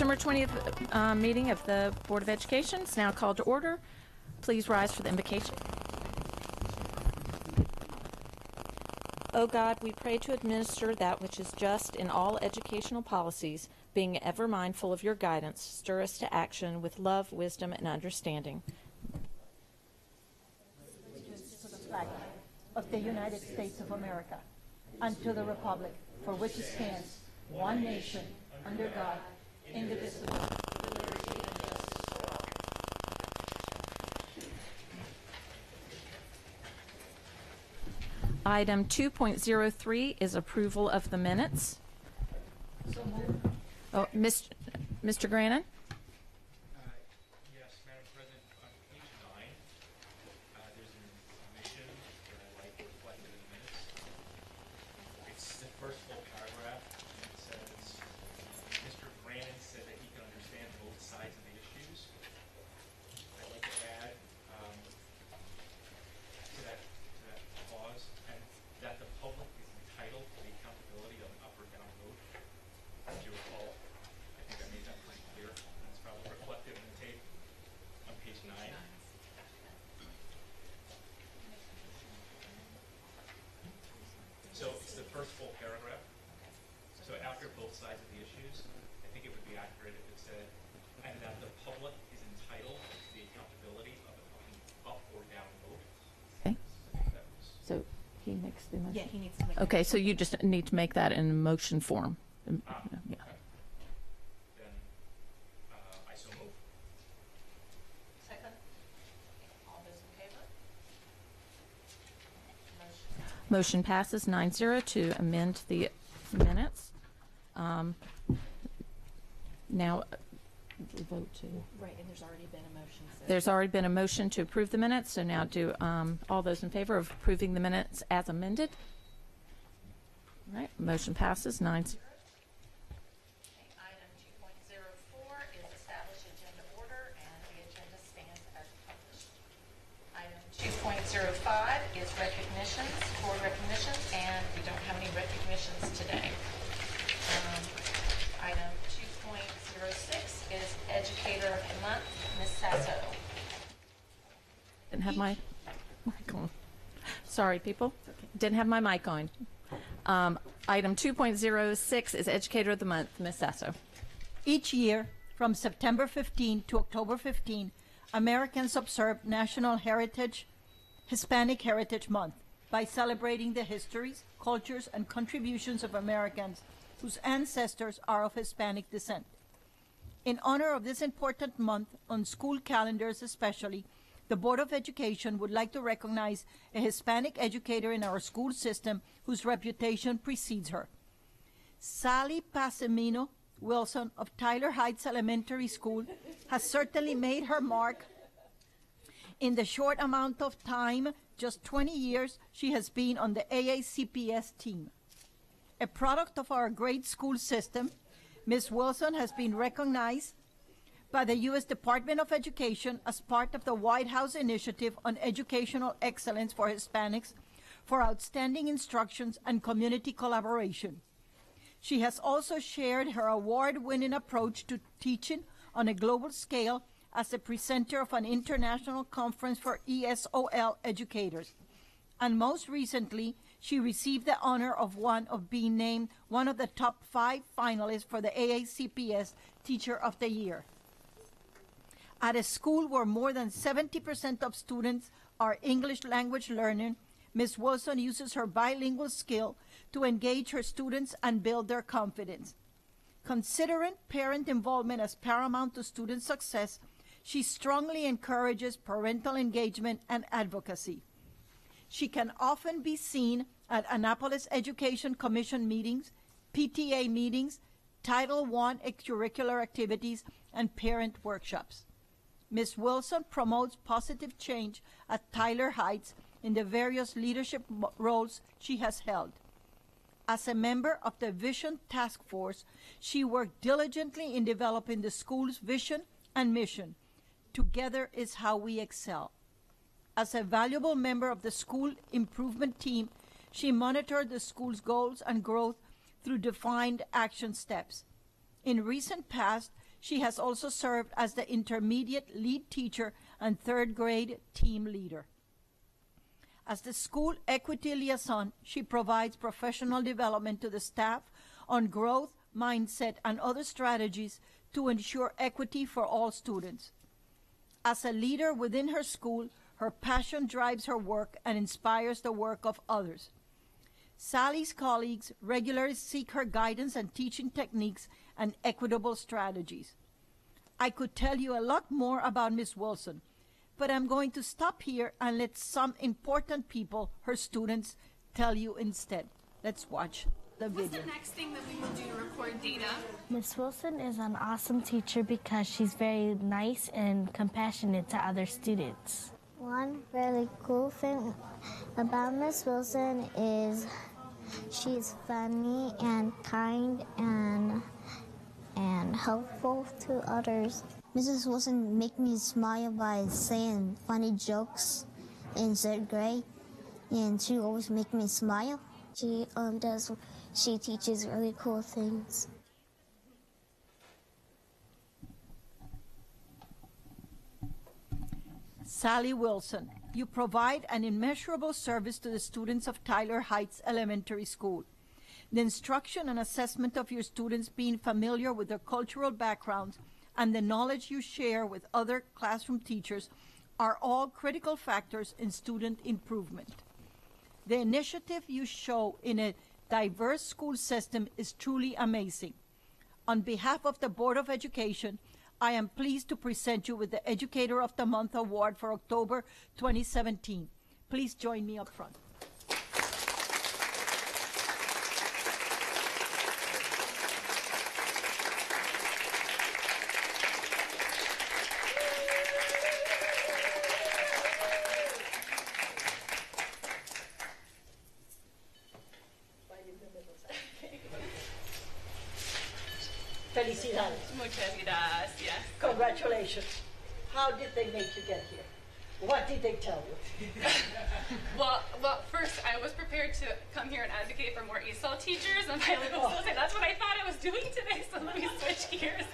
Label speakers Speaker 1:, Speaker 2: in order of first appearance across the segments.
Speaker 1: September 20th uh, meeting of the Board of Education is now called to order. Please rise for the invocation. O God, we pray to administer that which is just in all educational policies, being ever mindful of your guidance, stir us to action with love, wisdom, and understanding.
Speaker 2: of the United States of America and to the republic for which it stands, one nation, under God, indivisible, with liberty and justice for all.
Speaker 1: Item 2.03 is approval of the minutes. Oh, Mis- Mr. Grannon?
Speaker 3: Uh, Yes, Madam President, on page nine, uh, there's an omission that I like reflected in the minutes. It's the first full paragraph, and it says, Mr. Grannon said that he can understand both sides of the issues. I'd like to add, um, to that, to that clause, and that the public is entitled to the accountability of an up or down vote. As you recall, I think I made that pretty clear. That's probably reflected in the tape on page nine. So it's the first full paragraph. So after both sides of the issues, I think it would be accurate if it said, and that the public is entitled to the accountability of an up or down vote.
Speaker 1: Okay,
Speaker 3: I think that was,
Speaker 1: so he makes the motion?
Speaker 4: Yeah, he needs to make.
Speaker 1: Okay, so you just need to make that in motion form.
Speaker 3: Ah,
Speaker 1: yeah.
Speaker 3: okay. Then, uh, I so move.
Speaker 4: Second. All those in favor? Motion.
Speaker 1: Motion passes 9-0 to amend the minutes. Um, Now, we vote to,
Speaker 4: Right, and there's already been a motion, so.
Speaker 1: there's already been a motion to approve the minutes, so now do um, all those in favor of approving the minutes as amended? All right, motion passes 9
Speaker 4: Okay, Item two point zero four is establish agenda order, and the agenda stands as published. Item two point zero five is recognitions, board recognitions, and we don't have any recognitions today. Um, Item two point zero six is educator of the month, Ms. Sasso.
Speaker 1: Didn't have my mic on. Sorry, people. Didn't have my mic on. Um, Item 2.06 is Educator of the Month, Ms. Sasso.
Speaker 2: Each year, from September 15 to October 15, Americans observe National Heritage Hispanic Heritage Month by celebrating the histories, cultures, and contributions of Americans whose ancestors are of Hispanic descent. In honor of this important month, on school calendars especially, the Board of Education would like to recognize a Hispanic educator in our school system whose reputation precedes her. Sally Passemino Wilson of Tyler Heights Elementary School has certainly made her mark in the short amount of time, just 20 years, she has been on the AACPS team. A product of our great school system, Ms. Wilson has been recognized by the U.S. Department of Education as part of the White House Initiative on Educational Excellence for Hispanics for outstanding instructions and community collaboration. She has also shared her award winning approach to teaching on a global scale as a presenter of an international conference for ESOL educators. And most recently, she received the honor of one of being named one of the top five finalists for the AACPS Teacher of the Year. At a school where more than 70% of students are English language learning, Ms. Wilson uses her bilingual skill to engage her students and build their confidence. Considering parent involvement as paramount to student success, she strongly encourages parental engagement and advocacy. She can often be seen at Annapolis Education Commission meetings, PTA meetings, Title I extracurricular activities, and parent workshops. Ms. Wilson promotes positive change at Tyler Heights in the various leadership roles she has held. As a member of the Vision Task Force, she worked diligently in developing the school's vision and mission. Together is how we excel. As a valuable member of the school improvement team, she monitored the school's goals and growth through defined action steps. In recent past, She has also served as the intermediate lead teacher and third grade team leader. As the school equity liaison, she provides professional development to the staff on growth, mindset, and other strategies to ensure equity for all students. As a leader within her school, her passion drives her work and inspires the work of others. Sally's colleagues regularly seek her guidance and teaching techniques and equitable strategies. I could tell you a lot more about Miss Wilson, but I'm going to stop here and let some important people, her students, tell you instead. Let's watch the
Speaker 5: What's
Speaker 2: video.
Speaker 5: the next thing that we will do to record data?
Speaker 6: Miss Wilson is an awesome teacher because she's very nice and compassionate to other students.
Speaker 7: One really cool thing about Miss Wilson is she's funny and kind and and helpful to others. Mrs. Wilson make me smile by saying funny jokes in third grade, and she always make me smile. She um does she teaches really cool things.
Speaker 2: Sally Wilson, you provide an immeasurable service to the students of Tyler Heights Elementary School. The instruction and assessment of your students being familiar with their cultural backgrounds and the knowledge you share with other classroom teachers are all critical factors in student improvement. The initiative you show in a diverse school system is truly amazing. On behalf of the Board of Education, I am pleased to present you with the Educator of the Month Award for October 2017. Please join me up front. Congratulations. How did they make you get here? What did they tell you?
Speaker 5: Well, well, first I was prepared to come here and advocate for more ESOL teachers and bilingual schools. and That's what I thought I was doing today. So let me switch gears.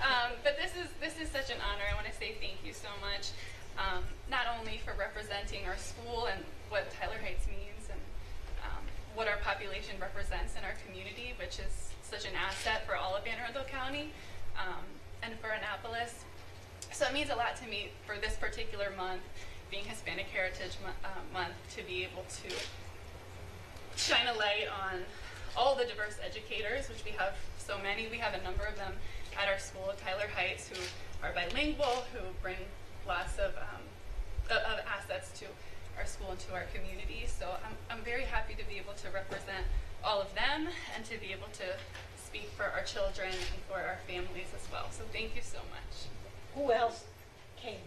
Speaker 5: Um, but this is this is such an honor. I want to say thank you so much, um, not only for representing our school and what Tyler Heights means and um, what our population represents in our community, which is such an asset for all of Anne Arundel County um, and for Annapolis. So it means a lot to me for this particular month, being Hispanic Heritage Mo- uh, Month, to be able to shine a light on all the diverse educators, which we have so many. We have a number of them at our school, Tyler Heights, who are bilingual, who bring lots of, um, of assets to our school and to our community. So I'm, I'm very happy to be able to represent all of them and to be able to speak for our children and for our families as well. So thank you so much.
Speaker 2: Who else came?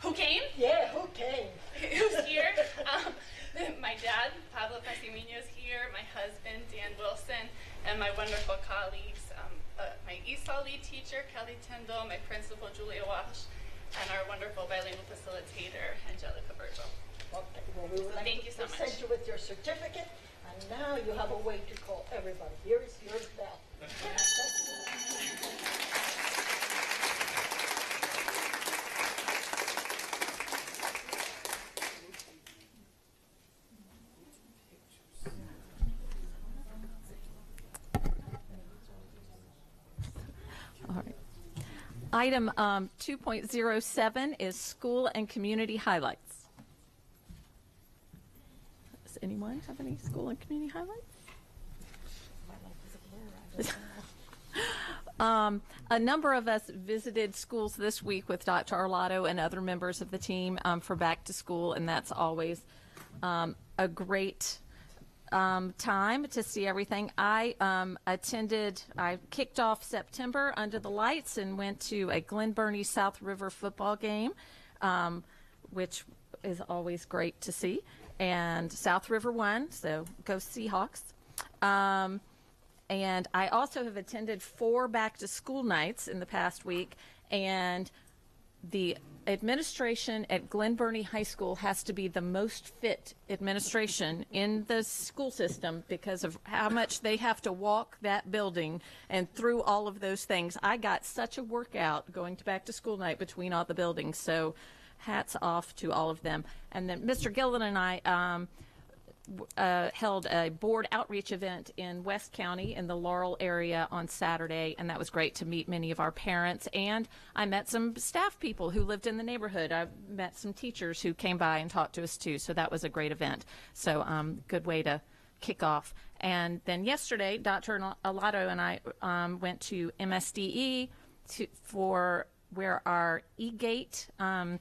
Speaker 5: Who came?
Speaker 2: Yeah, who came?
Speaker 5: Who's here? Um, my dad, Pablo Pasimino, is here. My husband, Dan Wilson, and my wonderful colleagues. Um, uh, my ESOL lead teacher, Kelly Tyndall, my principal, Julia Walsh, and our wonderful bilingual facilitator, Angelica Virgil.
Speaker 2: Okay, well, we would
Speaker 5: So
Speaker 2: like
Speaker 5: thank
Speaker 2: to
Speaker 5: you so
Speaker 2: present
Speaker 5: much.
Speaker 2: you with your certificate, and now you have a way to call everybody. Here is your bell.
Speaker 1: All right. Item um, 2.07 is school and community highlights. Does anyone have any school and community highlights? Um, a number of us visited schools this week with Dr. Arlotto and other members of the team um, for back to school, and that's always um, a great um, time to see everything. I um, attended, I kicked off September under the lights and went to a Glen Burnie South River football game, um, which is always great to see. And South River won, so go Seahawks. Um, and I also have attended four back to school nights in the past week, and the administration at Glen Burnie High School has to be the most fit administration in the school system because of how much they have to walk that building and through all of those things. I got such a workout going to back to school night between all the buildings. So hats off to all of them. And then Mr. Gillen and I, um, uh, held a board outreach event in West County in the Laurel area on Saturday, and that was great to meet many of our parents. And I met some staff people who lived in the neighborhood. I met some teachers who came by and talked to us too. So that was a great event. So um, good way to kick off. And then yesterday, Dr. Arlotto and I um, went to MSDE to, for where our eGate. Um,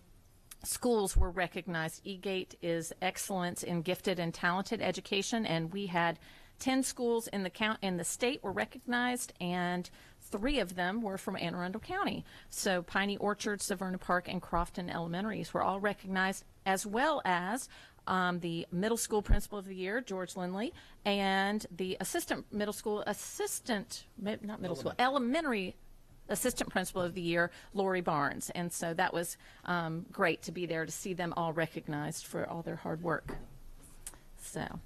Speaker 1: schools were recognized. eGate is excellence in gifted and talented education, and we had 10 schools in the count in the state were recognized, and three of them were from Anne Arundel County. So Piney Orchard, Severna Park, and Crofton Elementaries were all recognized, as well as um, the middle school principal of the year, George Lindley, and the assistant middle school assistant, not middle school, elementary assistant principal of the year, Lori Barnes. And so that was um, great to be there to see them all recognized for all their hard work. So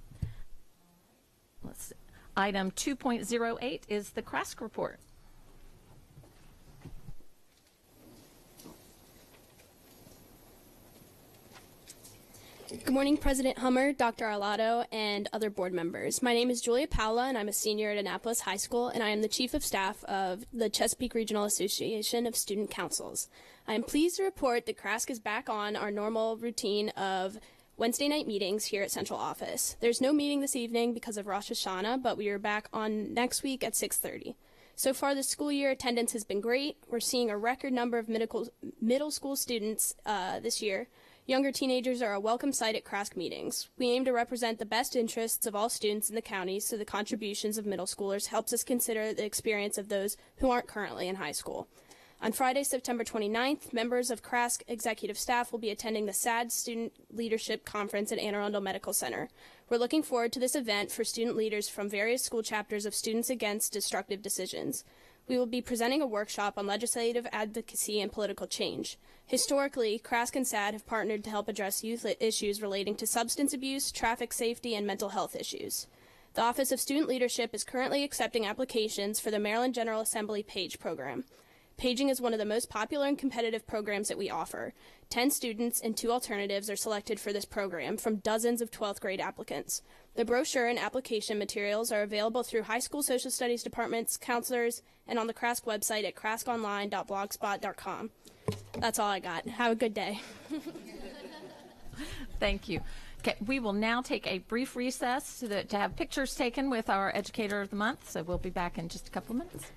Speaker 1: let's see. Item 2.08 is the CRASC report.
Speaker 8: Good morning, President Hummer, Dr. Arlotto, and other board members. My name is Julia Paula, and I'm a senior at Annapolis High School, and I am the Chief of Staff of the Chesapeake Regional Association of Student Councils. I am pleased to report that CRASC is back on our normal routine of Wednesday night meetings here at Central Office. There's no meeting this evening because of Rosh Hashanah, but we are back on next week at 6:30. So far this school year, attendance has been great. We're seeing a record number of middle, middle school students uh, this year. Younger teenagers are a welcome sight at CRASC meetings. We aim to represent the best interests of all students in the county, so the contributions of middle schoolers helps us consider the experience of those who aren't currently in high school. On Friday, September 29th, members of CRASC executive staff will be attending the SADD Student Leadership Conference at Anne Arundel Medical Center. We're looking forward to this event for student leaders from various school chapters of Students Against Destructive Decisions. We will be presenting a workshop on legislative advocacy and political change. Historically, CRASC and SADD have partnered to help address youth issues relating to substance abuse, traffic safety, and mental health issues. The Office of Student Leadership is currently accepting applications for the Maryland General Assembly PAGE program. Paging is one of the most popular and competitive programs that we offer. Ten students and two alternatives are selected for this program from dozens of 12th grade applicants. The brochure and application materials are available through high school social studies departments, counselors, and on the CRASC website at crasconline.blogspot.com. That's all I got. Have a good day.
Speaker 1: Thank you. Okay, we will now take a brief recess to, the, to have pictures taken with our Educator of the Month. So we'll be back in just a couple of minutes.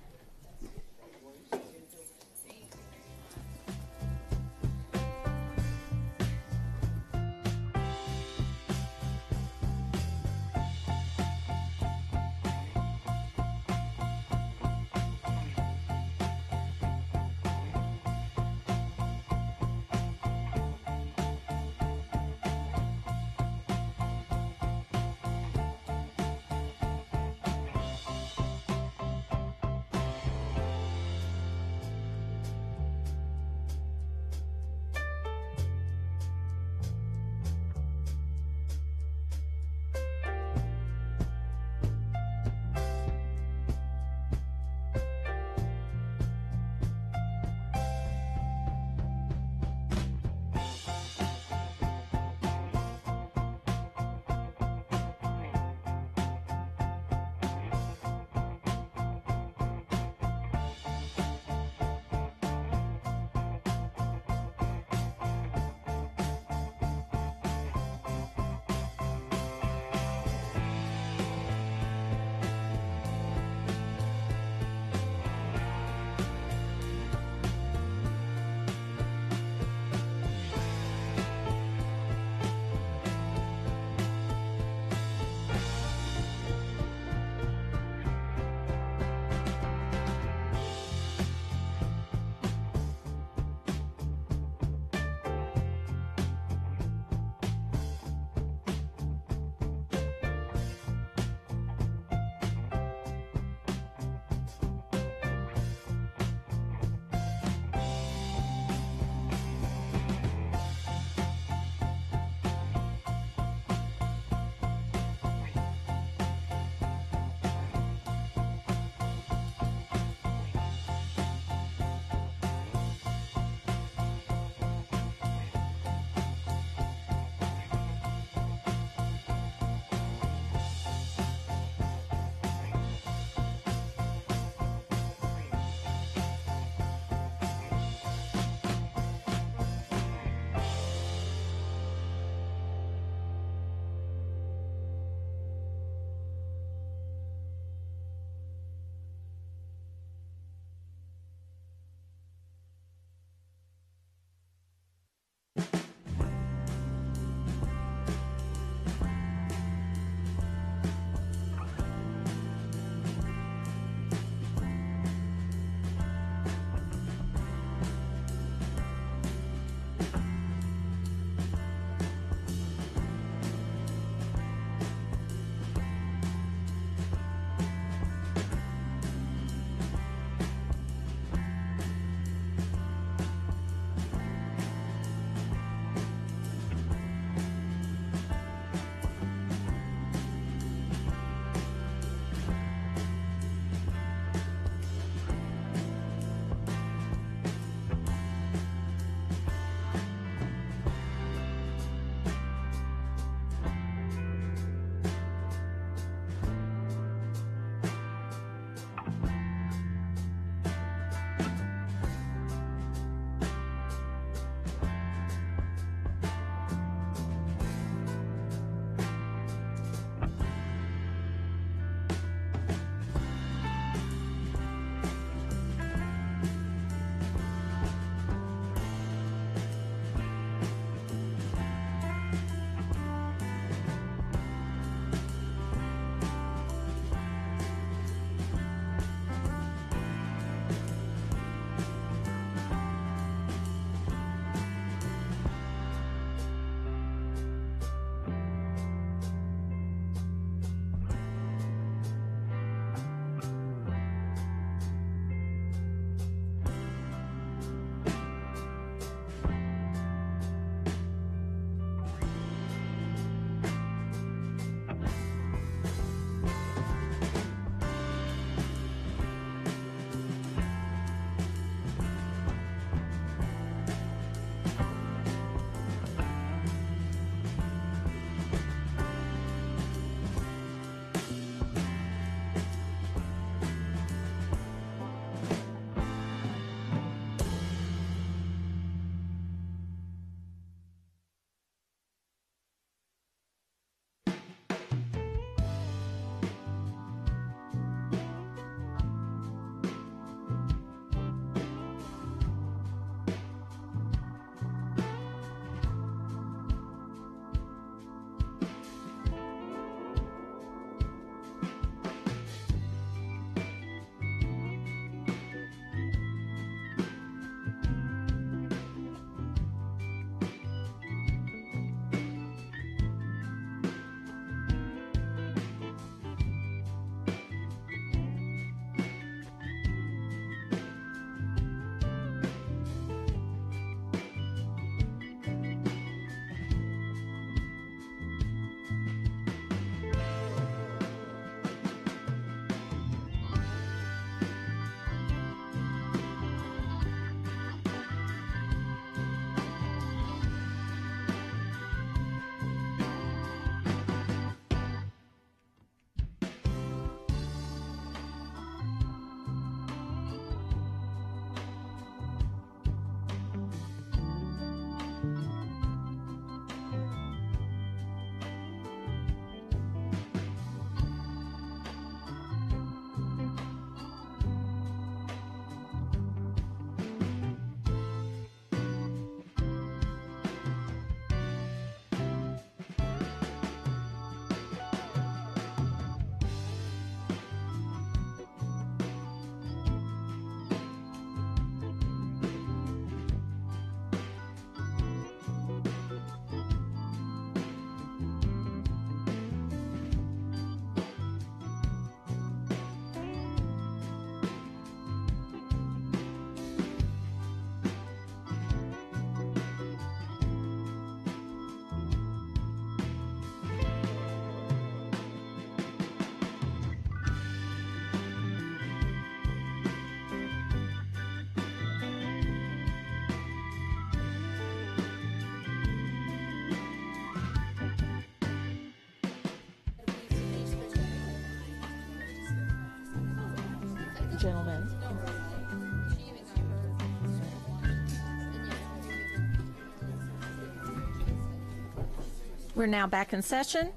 Speaker 1: We're now back in session.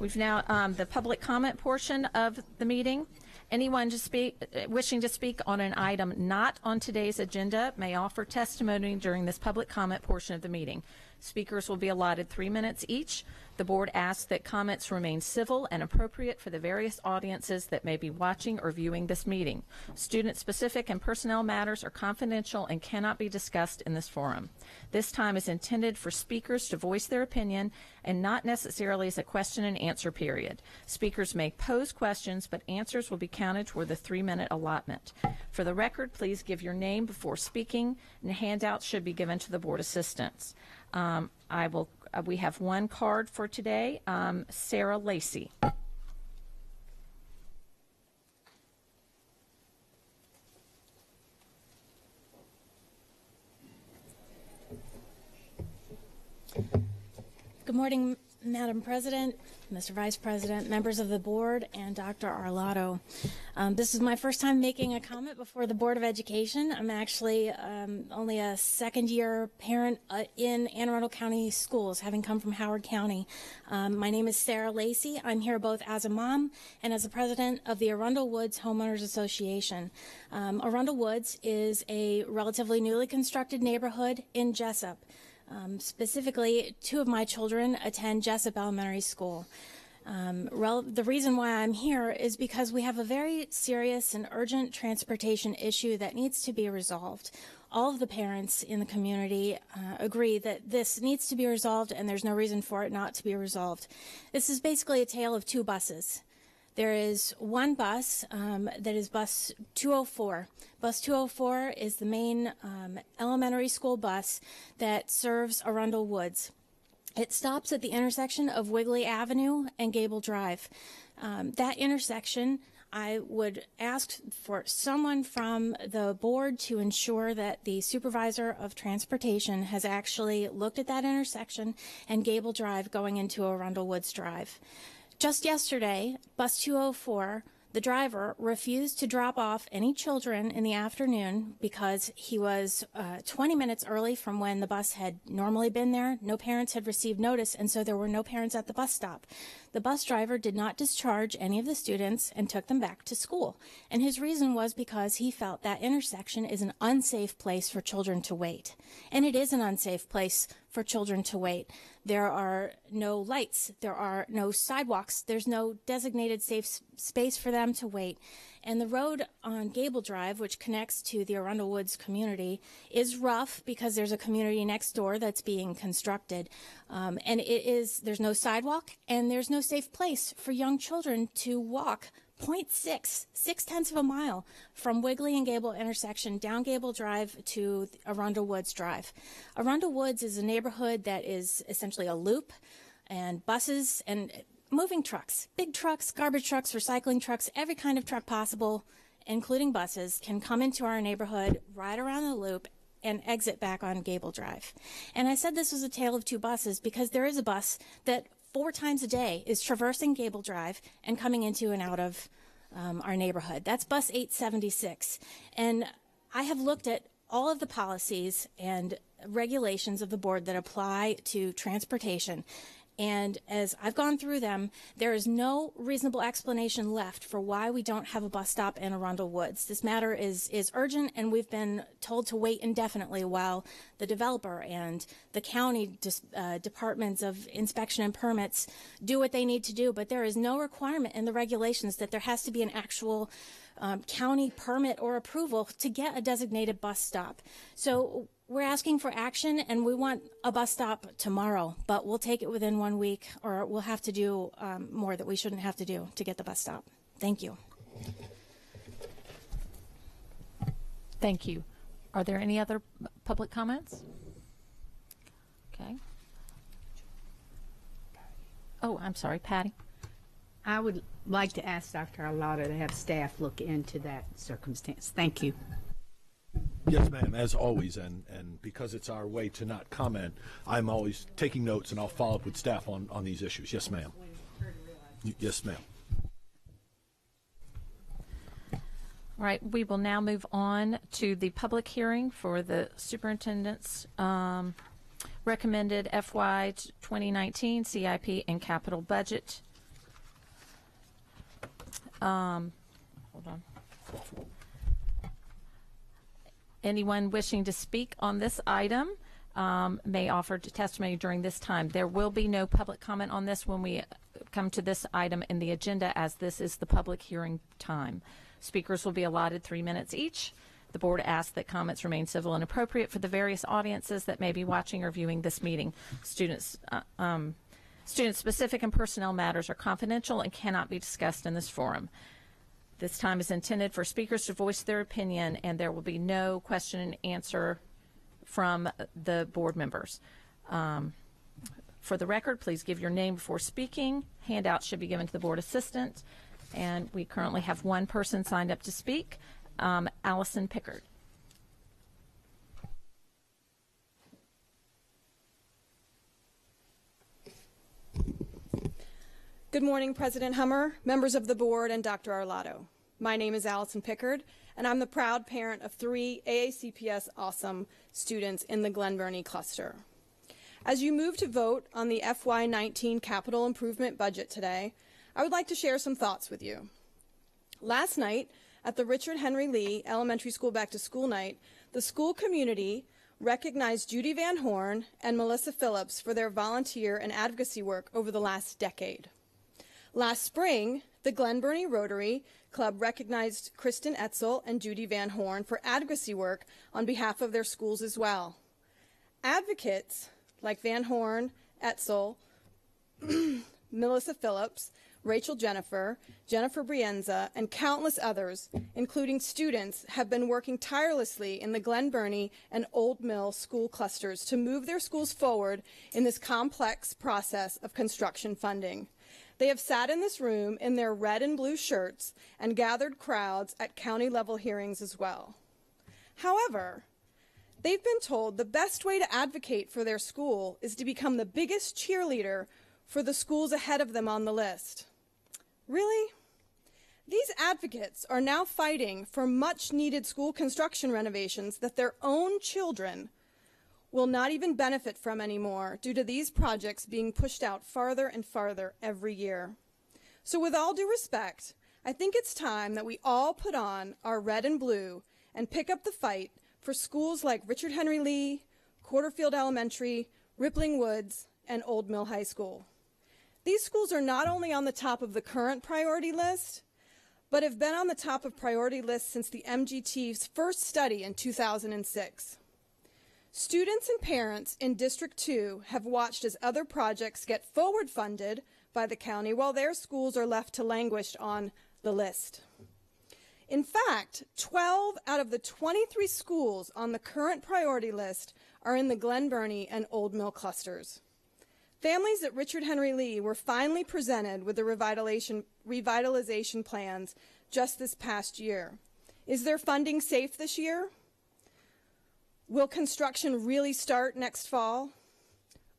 Speaker 1: We've now, um, the public comment portion of the meeting. Anyone to speak, wishing to speak on an item not on today's agenda may offer testimony during this public comment portion of the meeting. Speakers will be allotted three minutes each. The board asks that comments remain civil and appropriate for the various audiences that may be watching or viewing this meeting. Student-specific and personnel matters are confidential and cannot be discussed in this forum. This time is intended for speakers to voice their opinion and not necessarily as a question and answer period. Speakers may pose questions, but answers will be counted toward the three-minute allotment. For the record, please give your name before speaking, and handouts should be given to the board assistants. Um, I will, uh, we have one card for today. Um, Sarah Lacey.
Speaker 9: Good morning, Madam President, Mr. Vice President, members of the board, and Dr. Arlotto. Um, this is my first time making a comment before the Board of Education. I'm actually um, only a second year parent uh, in Anne Arundel County Schools, having come from Howard County. Um, my name is Sarah Lacey. I'm here both as a mom and as the president of the Arundel Woods Homeowners Association. Um, Arundel Woods is a relatively newly constructed neighborhood in Jessup. Um, specifically, two of my children attend Jessup Elementary School. Um, the reason why I'm here is because we have a very serious and urgent transportation issue that needs to be resolved. All of the parents in the community uh, agree that this needs to be resolved and there's no reason for it not to be resolved. This is basically a tale of two buses. There is one bus um, that is bus 204. Bus 204 is the main um, elementary school bus that serves Arundel Woods. It stops at the intersection of Wigley Avenue and Gable Drive. Um, that intersection, I would ask for someone from the board to ensure that the supervisor of transportation has actually looked at that intersection and Gable Drive going into Arundel Woods Drive. Just yesterday, bus 204, the driver refused to drop off any children in the afternoon because he was uh, 20 minutes early from when the bus had normally been there. No parents had received notice, and so there were no parents at the bus stop. The bus driver did not discharge any of the students and took them back to school. And his reason was because he felt that intersection is an unsafe place for children to wait. And it is an unsafe place for children to wait. There are no lights, there are no sidewalks, there's no designated safe space for them to wait. And the road on Gable Drive, which connects to the Arundel Woods community, is rough because there's a community next door that's being constructed. Um, and it is, there's no sidewalk and there's no safe place for young children to walk 0.6, six tenths of a mile from Wigley and Gable intersection down Gable Drive to Arundel Woods Drive. Arundel Woods is a neighborhood that is essentially a loop and buses and moving trucks, big trucks, garbage trucks, recycling trucks, every kind of truck possible, including buses, can come into our neighborhood, ride around the loop, and exit back on Gable Drive. And I said this was a tale of two buses because there is a bus that four times a day is traversing Gable Drive and coming into and out of um, our neighborhood. That's bus 876. And I have looked at all of the policies and regulations of the board that apply to transportation. And as I've gone through them, there is no reasonable explanation left for why we don't have a bus stop in Arundel Woods. This matter is, is urgent, and we've been told to wait indefinitely while the developer and the county uh, departments of inspection and permits do what they need to do. But there is no requirement in the regulations that there has to be an actual um, county permit or approval to get a designated bus stop. So we're asking for action and we want a bus stop tomorrow, but we'll take it within one week or we'll have to do um, more that we shouldn't have to do to get the bus stop. Thank you.
Speaker 1: Thank you. Are there any other public comments? Okay. Oh, I'm sorry, Patty.
Speaker 10: I would like to ask Dr. Arlotto to have staff look into that circumstance. Thank you.
Speaker 11: Yes, ma'am, as always, and, and because it's our way to not comment, I'm always taking notes and I'll follow up with staff on, on these issues. Yes, ma'am. Yes, ma'am.
Speaker 1: All right, we will now move on to the public hearing for the superintendent's um, recommended FY 2019 CIP and capital budget. Um, Hold on. Anyone wishing to speak on this item um, may offer to testimony during this time. There will be no public comment on this when we come to this item in the agenda, as this is the public hearing time. Speakers will be allotted three minutes each. The board asks that comments remain civil and appropriate for the various audiences that may be watching or viewing this meeting. Students, uh, um, student-specific and personnel matters are confidential and cannot be discussed in this forum. This time is intended for speakers to voice their opinion, and there will be no question and answer from the board members. Um, for the record, please give your name before speaking. Handouts should be given to the board assistant. And we currently have one person signed up to speak, um, Allison Pickard.
Speaker 12: Good morning, President Hummer, members of the board, and Dr. Arlotto. My name is Allison Pickard, and I'm the proud parent of three AACPS Awesome students in the Glen Burnie cluster. As you move to vote on the FY19 capital improvement budget today, I would like to share some thoughts with you. Last night, at the Richard Henry Lee Elementary School Back to School Night, the school community recognized Judy Van Horn and Melissa Phillips for their volunteer and advocacy work over the last decade. Last spring, the Glen Burnie Rotary Club recognized Kristen Etzel and Judy Van Horn for advocacy work on behalf of their schools as well. Advocates like Van Horn, Etzel, Melissa Phillips, Rachel Jennifer, Jennifer Brienza, and countless others, including students, have been working tirelessly in the Glen Burnie and Old Mill school clusters to move their schools forward in this complex process of construction funding. They have sat in this room in their red and blue shirts and gathered crowds at county level hearings as well. However, they've been told the best way to advocate for their school is to become the biggest cheerleader for the schools ahead of them on the list. Really? These advocates are now fighting for much needed school construction renovations that their own children will not even benefit from anymore due to these projects being pushed out farther and farther every year. So, with all due respect, I think it's time that we all put on our red and blue and pick up the fight for schools like Richard Henry Lee, Quarterfield Elementary, Rippling Woods, and Old Mill High School. These schools are not only on the top of the current priority list, but have been on the top of priority lists since the MGT's first study in 2006. Students and parents in District 2 have watched as other projects get forward funded by the county while their schools are left to languish on the list. In fact, 12 out of the 23 schools on the current priority list are in the Glen Burnie and Old Mill clusters. Families at Richard Henry Lee were finally presented with the revitalization, revitalization plans just this past year. Is their funding safe this year? Will construction really start next fall?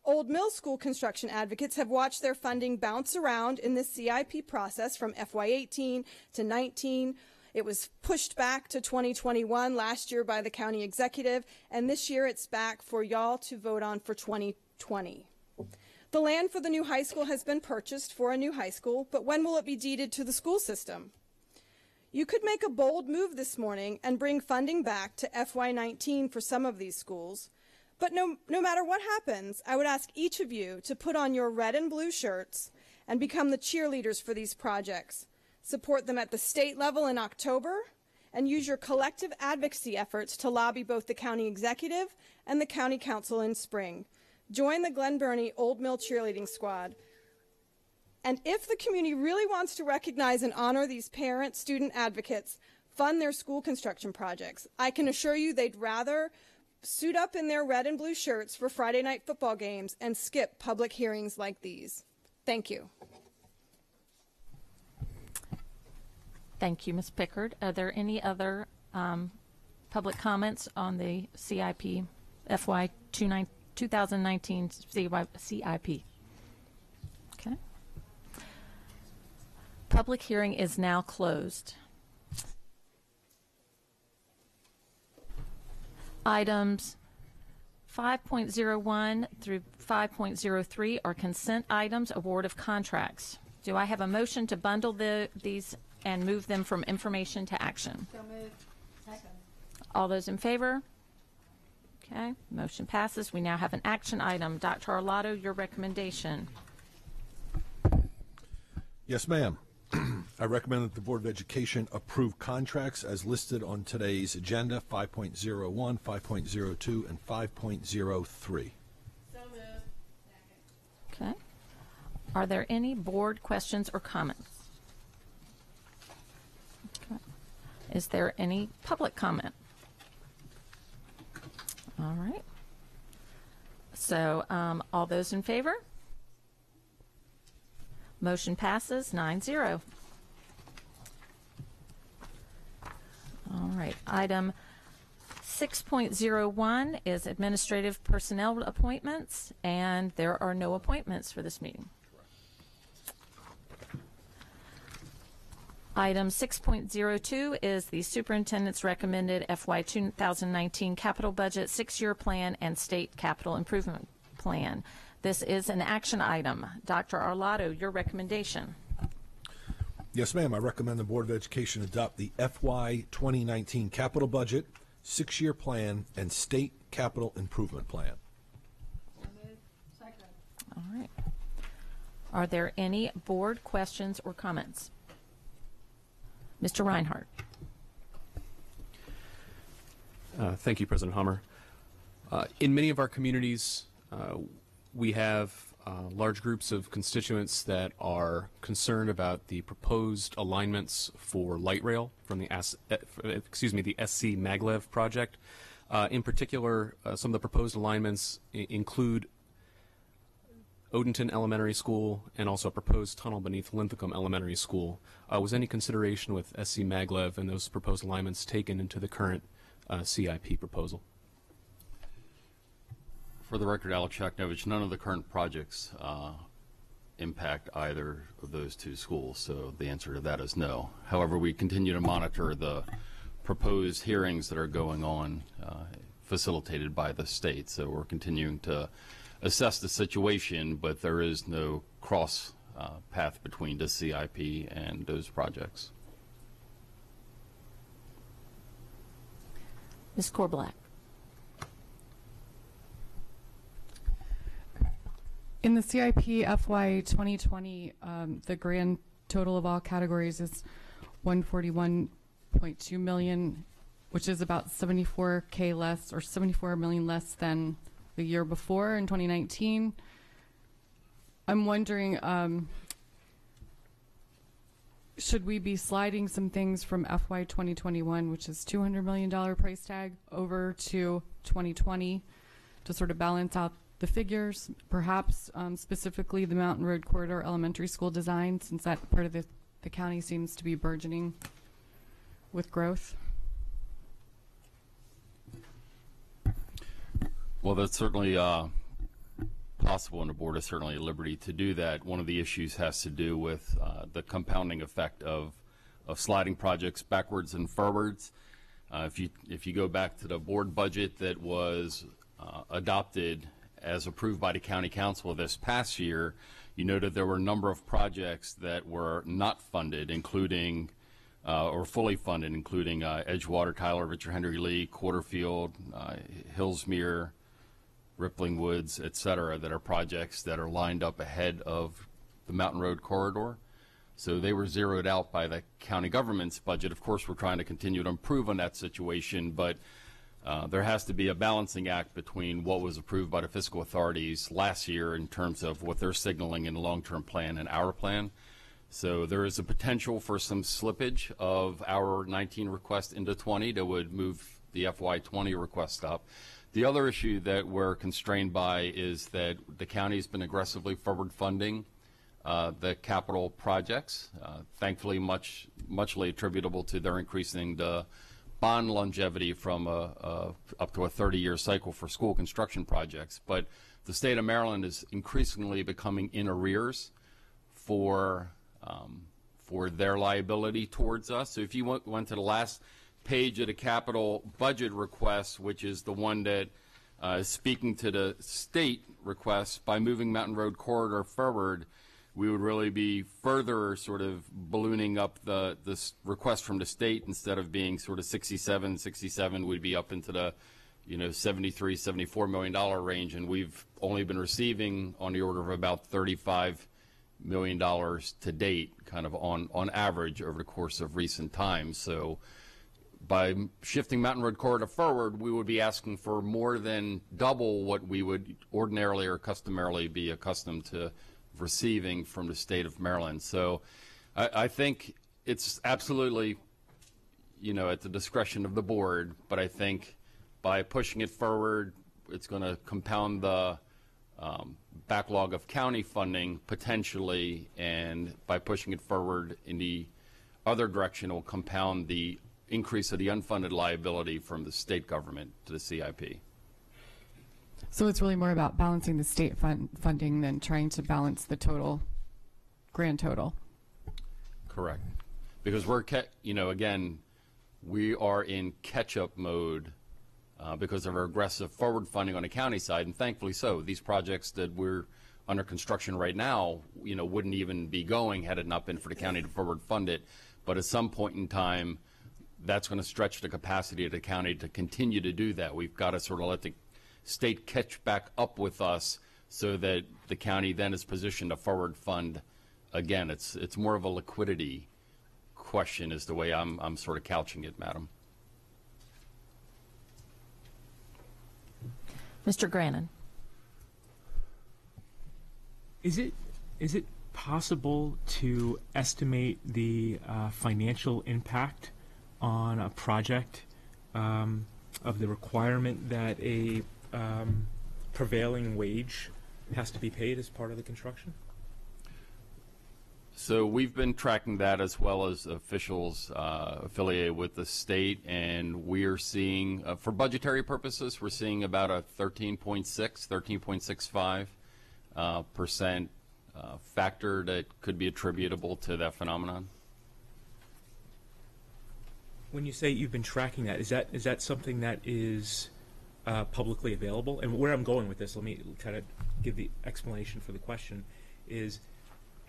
Speaker 12: Old Mill School construction advocates have watched their funding bounce around in this CIP process from FY18 to 19. It was pushed back to 2021 last year by the county executive, and this year it's back for y'all to vote on for 2020. The land for the new high school has been purchased for a new high school, but when will it be deeded to the school system? You could make a bold move this morning and bring funding back to FY19 for some of these schools. But no, no matter what happens, I would ask each of you to put on your red and blue shirts and become the cheerleaders for these projects. Support them at the state level in October and use your collective advocacy efforts to lobby both the county executive and the county council in spring. Join the Glen Burnie Old Mill Cheerleading Squad. And if the community really wants to recognize and honor these parent student advocates, fund their school construction projects. I can assure you they'd rather suit up in their red and blue shirts for Friday night football games and skip public hearings like these. Thank you.
Speaker 1: Thank you, Ms. Pickard. Are there any other um, public comments on the CIP FY 2019 CIP? Public hearing is now closed. Items 5.01 through 5.03 are consent items, award of contracts. Do I have a motion to bundle the, these and move them from information to action?
Speaker 2: So moved. Second.
Speaker 1: All those in favor? Okay, motion passes. We now have an action item. Dr. Arlotto, your recommendation.
Speaker 11: Yes, ma'am. I recommend that the Board of Education approve contracts as listed on today's agenda, 5.01, 5.02, and 5.03.
Speaker 1: Okay. Are there any board questions or comments? Okay. Is there any public comment? All right. So, um, all those in favor? Motion passes nine zero. All right, item 6.01 is administrative personnel appointments, and there are no appointments for this meeting. Item 6.02 is the superintendent's recommended FY 2019 capital budget, six-year plan, and state capital improvement plan. This is an action item. Dr. Arlotto, your recommendation.
Speaker 11: Yes, ma'am. I recommend the Board of Education adopt the FY 2019 capital budget, six-year plan, and state capital improvement plan.
Speaker 1: All right. Are there any board questions or comments? Mr. Reinhardt.
Speaker 13: Uh, Thank you, President Hummer. Uh, In many of our communities, uh, we have uh, large groups of constituents that are concerned about the proposed alignments for light rail from the, eh, excuse me, the SC Maglev project. Uh, In particular, uh, some of the proposed alignments include Odenton Elementary School and also a proposed tunnel beneath Linthicum Elementary School. Uh, was any consideration with SC Maglev and those proposed alignments taken into the current uh, CIP proposal?
Speaker 14: For the record, Alex Szachnowicz, none of the current projects uh, impact either of those two schools, so the answer to that is no. However, we continue to monitor the proposed hearings that are going on uh, facilitated by the state, so we're continuing to assess the situation, but there is no cross uh, path between the CIP and those projects.
Speaker 1: Ms. Korbelak.
Speaker 15: In the CIP FY 2020, um, the grand total of all categories is 141.2 million, which is about 74K less or 74 million less than the year before in 2019. I'm wondering, um, should we be sliding some things from FY 2021, which is $200 million price tag, over to 2020 to sort of balance out the figures, perhaps um, specifically the Mountain Road Corridor Elementary School design, since that part of the, the county seems to be burgeoning with growth?
Speaker 14: Well, that's certainly uh, possible, and the board is certainly at liberty to do that. One of the issues has to do with uh, the compounding effect of, of sliding projects backwards and forwards. Uh, if you if you go back to the board budget that was uh, adopted as approved by the county council this past year, you noted there were a number of projects that were not funded, including uh, or fully funded, including uh, Edgewater, Tyler, Richard Henry Lee, Quarterfield, uh, Hillsmere, Rippling Woods, et cetera, that are projects that are lined up ahead of the Mountain Road corridor. So they were zeroed out by the county government's budget. Of course, we're trying to continue to improve on that situation, but uh, there has to be a balancing act between what was approved by the fiscal authorities last year in terms of what they're signaling in the long-term plan and our plan. So there is a potential for some slippage of our 19 request into 20 that would move the FY20 request up. The other issue that we're constrained by is that the county's been aggressively forward funding uh, the capital projects, uh, thankfully much muchly attributable to their increasing the bond longevity from a, a, up to a 30-year cycle for school construction projects. But the state of Maryland is increasingly becoming in arrears for um, for their liability towards us. So if you went, went to the last page of the capital budget request, which is the one that uh, speaking to the state request, by moving Mountain Road corridor forward, we would really be further sort of ballooning up the this request from the state instead of being sort of 67, 67, we'd be up into the you know 73, 74 million dollar range, and we've only been receiving on the order of about 35 million dollars to date, kind of on on average over the course of recent times. So by shifting Mountain Road Corridor forward, we would be asking for more than double what we would ordinarily or customarily be accustomed to receiving from the state of Maryland. So I, I think it's absolutely, you know, at the discretion of the board, but I think by pushing it forward, it's going to compound the um, backlog of county funding potentially, and by pushing it forward in the other direction, it will compound the increase of the unfunded liability from the state government to the CIP.
Speaker 15: So it's really more about balancing the state fund funding than trying to balance the total, grand total.
Speaker 14: Correct. Because we're, you know, again, we are in catch-up mode uh, because of our aggressive forward funding on the county side, and thankfully so. These projects that we're under construction right now, you know, wouldn't even be going had it not been for the county to forward fund it. But at some point in time, that's going to stretch the capacity of the county to continue to do that. We've got to sort of let the state catch back up with us so that the county then is positioned to forward fund again. It's it's more of a liquidity question is the way I'm I'm sort of couching it, madam.
Speaker 1: Mr. Grannon.
Speaker 3: Is it is it possible to estimate the uh, financial impact on a project um, of the requirement that a um, prevailing wage has to be paid as part of the construction?
Speaker 14: So we've been tracking that as well as officials uh, affiliated with the state, and we are seeing, uh, for budgetary purposes, we're seeing about a 13.6, 13.65 uh, percent uh, factor that could be attributable to that phenomenon.
Speaker 3: When you say you've been tracking that, is that is that something that is uh, publicly available? And where I'm going with this, let me kind of give the explanation for the question. Is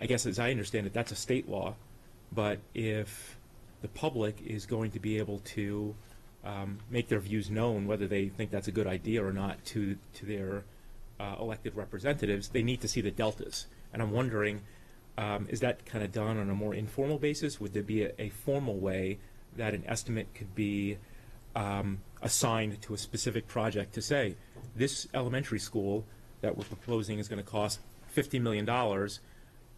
Speaker 3: I guess as I understand it, that's a state law, but if the public is going to be able to um, make their views known, whether they think that's a good idea or not, to to their uh, elected representatives, they need to see the deltas. And I'm wondering, um, is that kind of done on a more informal basis? Would there be a, a formal way that an estimate could be um, assigned to a specific project to say, this elementary school that we're proposing is going to cost $50 million.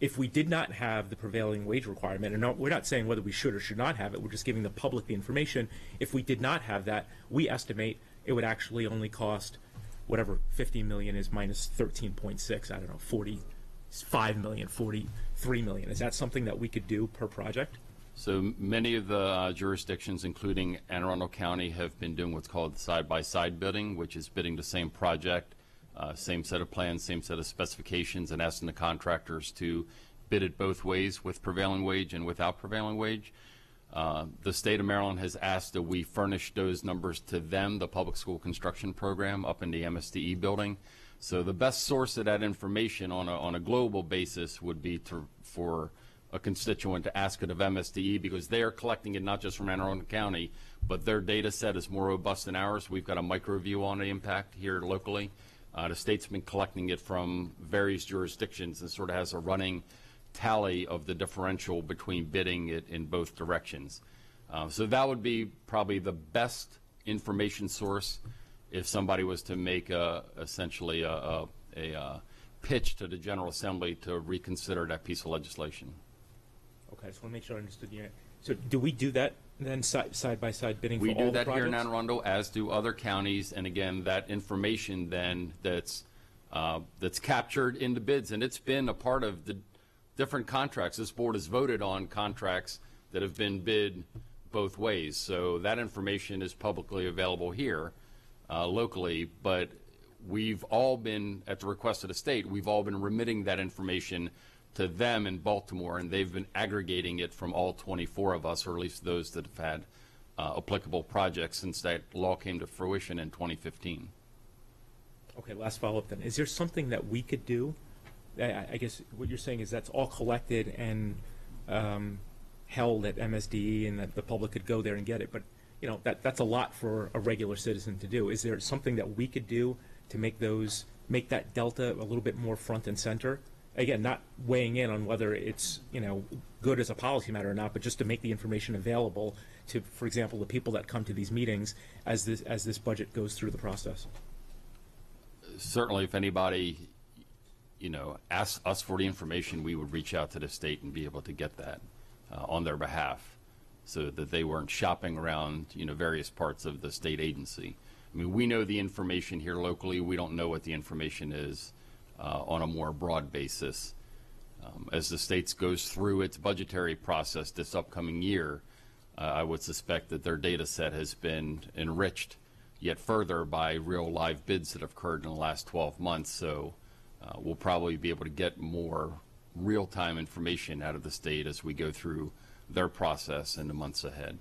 Speaker 3: If we did not have the prevailing wage requirement, and we're not saying whether we should or should not have it, we're just giving the public the information. If we did not have that, we estimate it would actually only cost whatever 50 million is minus 13.6, I don't know, 45 million, 43 million. Is that something that we could do per project?
Speaker 14: So many of the uh, jurisdictions, including Anne Arundel County, have been doing what's called side-by-side bidding, which is bidding the same project, uh, same set of plans, same set of specifications, and asking the contractors to bid it both ways with prevailing wage and without prevailing wage. Uh, the state of Maryland has asked that we furnish those numbers to them, the public school construction program up in the MSDE building. So the best source of that information on a, on a global basis would be to, for a constituent to ask it of MSDE because they are collecting it not just from Anne County, but their data set is more robust than ours. We've got a micro view on the impact here locally. Uh, the state's been collecting it from various jurisdictions and sort of has a running tally of the differential between bidding it in both directions. Uh, so that would be probably the best information source if somebody was to make a, essentially a, a, a uh, pitch to the General Assembly to reconsider that piece of legislation.
Speaker 3: Okay, I just want to make sure I understood you. So do we do that then side, side by side bidding
Speaker 14: We
Speaker 3: for all
Speaker 14: do
Speaker 3: the
Speaker 14: that here in
Speaker 3: projects?
Speaker 14: Anne Arundel, as do other counties, and again, that information then that's, uh, that's captured in the bids, and it's been a part of the different contracts. This board has voted on contracts that have been bid both ways, so that information is publicly available here, uh, locally, but we've all been, at the request of the state, we've all been remitting that information to them in Baltimore, and they've been aggregating it from all 24 of us, or at least those that have had uh, applicable projects since that law came to fruition in 2015.
Speaker 3: Okay, last follow-up then. Is there something that we could do? I- I, guess what you're saying is that's all collected and um, held at MSDE and that the public could go there and get it. But, you know, that, that's a lot for a regular citizen to do. Is there something that we could do to make those, make that delta a little bit more front and center? Again, not weighing in on whether it's, you know, good as a policy matter or not, but just to make the information available to, for example, the people that come to these meetings as this, as this budget goes through the process.
Speaker 14: certainly if anybody, you know, asks us for the information, we would reach out to the state and be able to get that uh, on their behalf so that they weren't shopping around, you know, various parts of the state agency. I mean, we know the information here locally. We don't know what the information is uh, on a more broad basis. Um, as the states goes through its budgetary process this upcoming year, uh, I would suspect that their data set has been enriched yet further by real live bids that have occurred in the last 12 months. So uh, we'll probably be able to get more real-time information out of the state as we go through their process in the months ahead.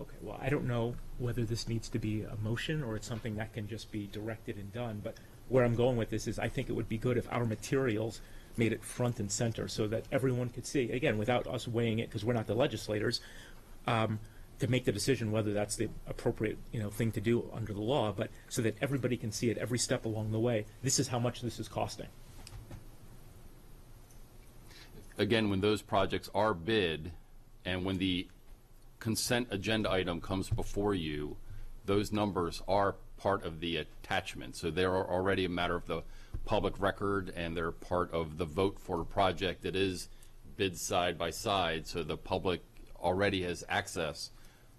Speaker 3: Okay, well, I don't know whether this needs to be a motion or it's something that can just be directed and done, but where I'm going with this is I think it would be good if our materials made it front and center so that everyone could see, again, without us weighing it, because we're not the legislators, um, to make the decision whether that's the appropriate, you know, thing to do under the law, but so that everybody can see it every step along the way. This is how much this is costing.
Speaker 14: Again, when those projects are bid and when the consent agenda item comes before you, those numbers are part of the attachment. So they're already a matter of the public record and they're part of the vote for a project that is bid side by side. So the public already has access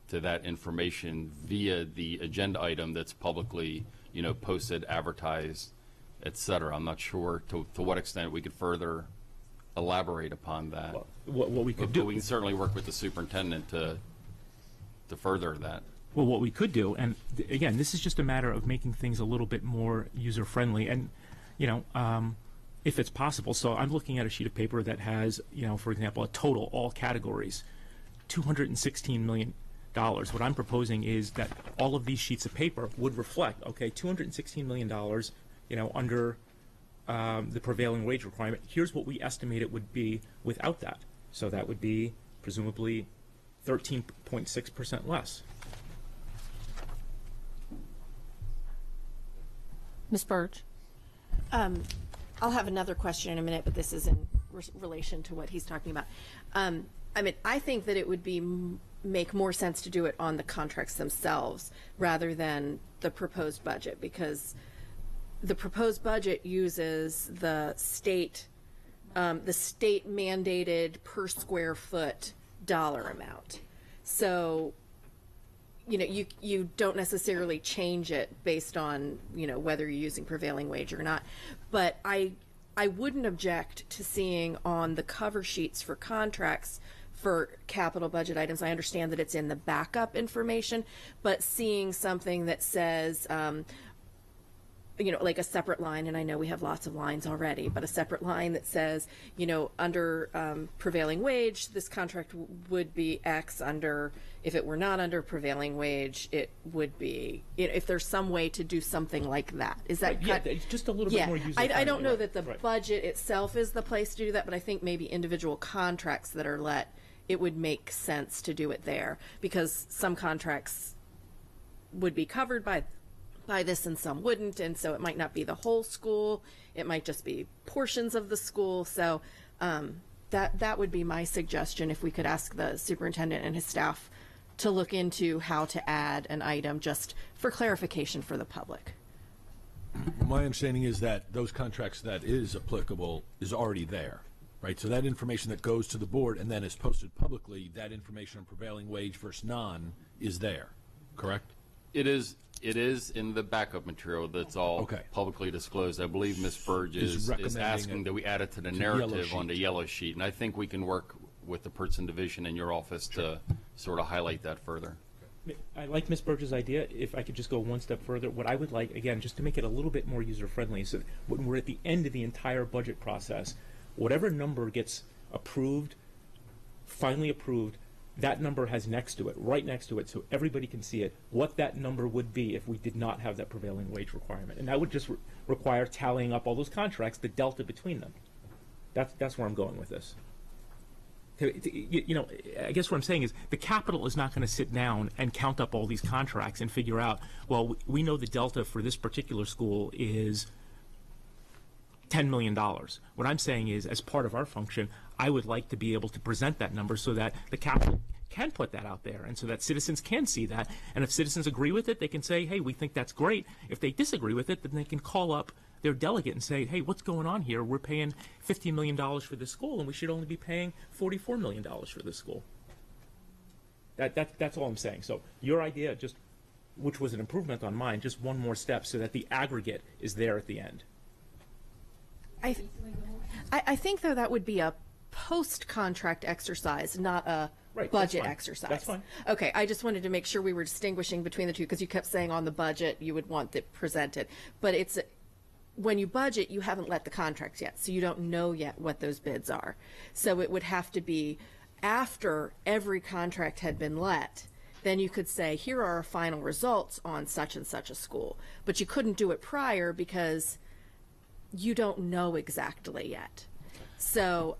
Speaker 14: to that information via the agenda item that's publicly, you know, posted, advertised, et cetera. I'm not sure to, to what extent we could further elaborate upon that.
Speaker 3: What, what we could
Speaker 14: But
Speaker 3: do.
Speaker 14: we can certainly work with the superintendent to, to further that.
Speaker 3: Well, what we could do, and again, this is just a matter of making things a little bit more user friendly, and you know, um, if it's possible. So I'm looking at a sheet of paper that has, you know, for example, a total all categories, two hundred and sixteen million dollars. What I'm proposing is that all of these sheets of paper would reflect, okay, two hundred and sixteen million dollars, you know, under um, the prevailing wage requirement. Here's what we estimate it would be without that. So that would be presumably thirteen point six percent less.
Speaker 1: Ms. Birge?
Speaker 4: Um, I'll have another question in a minute, but this is in re- relation to what he's talking about. Um, I mean, I think that it would be m- make more sense to do it on the contracts themselves rather than the proposed budget because the proposed budget uses the state um, the state mandated per square foot dollar amount. So you know, you you don't necessarily change it based on you know whether you're using prevailing wage or not. But I I wouldn't object to seeing on the cover sheets for contracts for capital budget items. I understand that it's in the backup information, but seeing something that says. Um, you know, like a separate line, and I know we have lots of lines already, but a separate line that says, you know, under um, prevailing wage, this contract w- would be X. Under, if it were not under prevailing wage, it would be. You know, if there's some way to do something like that, is that
Speaker 3: Right, yeah, it's just a little bit
Speaker 4: yeah.
Speaker 3: more
Speaker 4: I, I don't know
Speaker 3: right,
Speaker 4: that the
Speaker 3: right.
Speaker 4: budget itself is the place to do that, but I think maybe individual contracts that are let, it would make sense to do it there because some contracts would be covered by by this and some wouldn't and so it might not be the whole school it might just be portions of the school so um, that that would be my suggestion if we could ask the superintendent and his staff to look into how to add an item just for clarification for the public
Speaker 11: My understanding is that those contracts that is applicable is already there, right? So that information that goes to the board and then is posted publicly, that information on prevailing wage versus non is there, correct?
Speaker 14: It is, it is in the backup material that's all
Speaker 11: Okay.
Speaker 14: publicly disclosed. I believe Ms. Birge
Speaker 11: Is
Speaker 14: is, is
Speaker 11: recommending
Speaker 14: asking
Speaker 11: it
Speaker 14: that we add it to the
Speaker 11: to the yellow
Speaker 14: narrative on the
Speaker 11: sheet.
Speaker 14: yellow sheet. And I think we can work with the Purchasing Division in your office to sort of highlight that further.
Speaker 3: I like Ms. Birge's idea. If I could just go one step further, what I would like, again, just to make it a little bit more user friendly, so that when we're at the end of the entire budget process, whatever number gets approved, finally approved, that number has next to it, right next to it, so everybody can see it, what that number would be if we did not have that prevailing wage requirement. And that would just re- require tallying up all those contracts, the delta between them. That's, that's where I'm going with this. You know, I guess what I'm saying is, the capital is not going to sit down and count up all these contracts and figure out, well, we- we know the delta for this particular school is $10 million. What I'm saying is, as part of our function, I would like to be able to present that number so that the capital can put that out there and so that citizens can see that. And if citizens agree with it, they can say, hey, we think that's great. If they disagree with it, then they can call up their delegate and say, hey, what's going on here? We're paying $50 million for this school and we should only be paying $44 million for this school. That, that, that's all I'm saying. So your idea just, which was an improvement on mine, just one more step so that the aggregate is there at the end.
Speaker 4: I, I, I think though that would be a post-contract exercise, not a
Speaker 3: Right, that's
Speaker 4: budget
Speaker 3: fine.
Speaker 4: exercise.
Speaker 3: That's fine.
Speaker 4: Okay, I just wanted to make sure we were distinguishing between the two because you kept saying on the budget you would want it presented, but it's when you budget you haven't let the contracts yet, so you don't know yet what those bids are. So it would have to be after every contract had been let. Then you could say, here are our final results on such and such a school. But you couldn't do it prior because you don't know exactly yet. So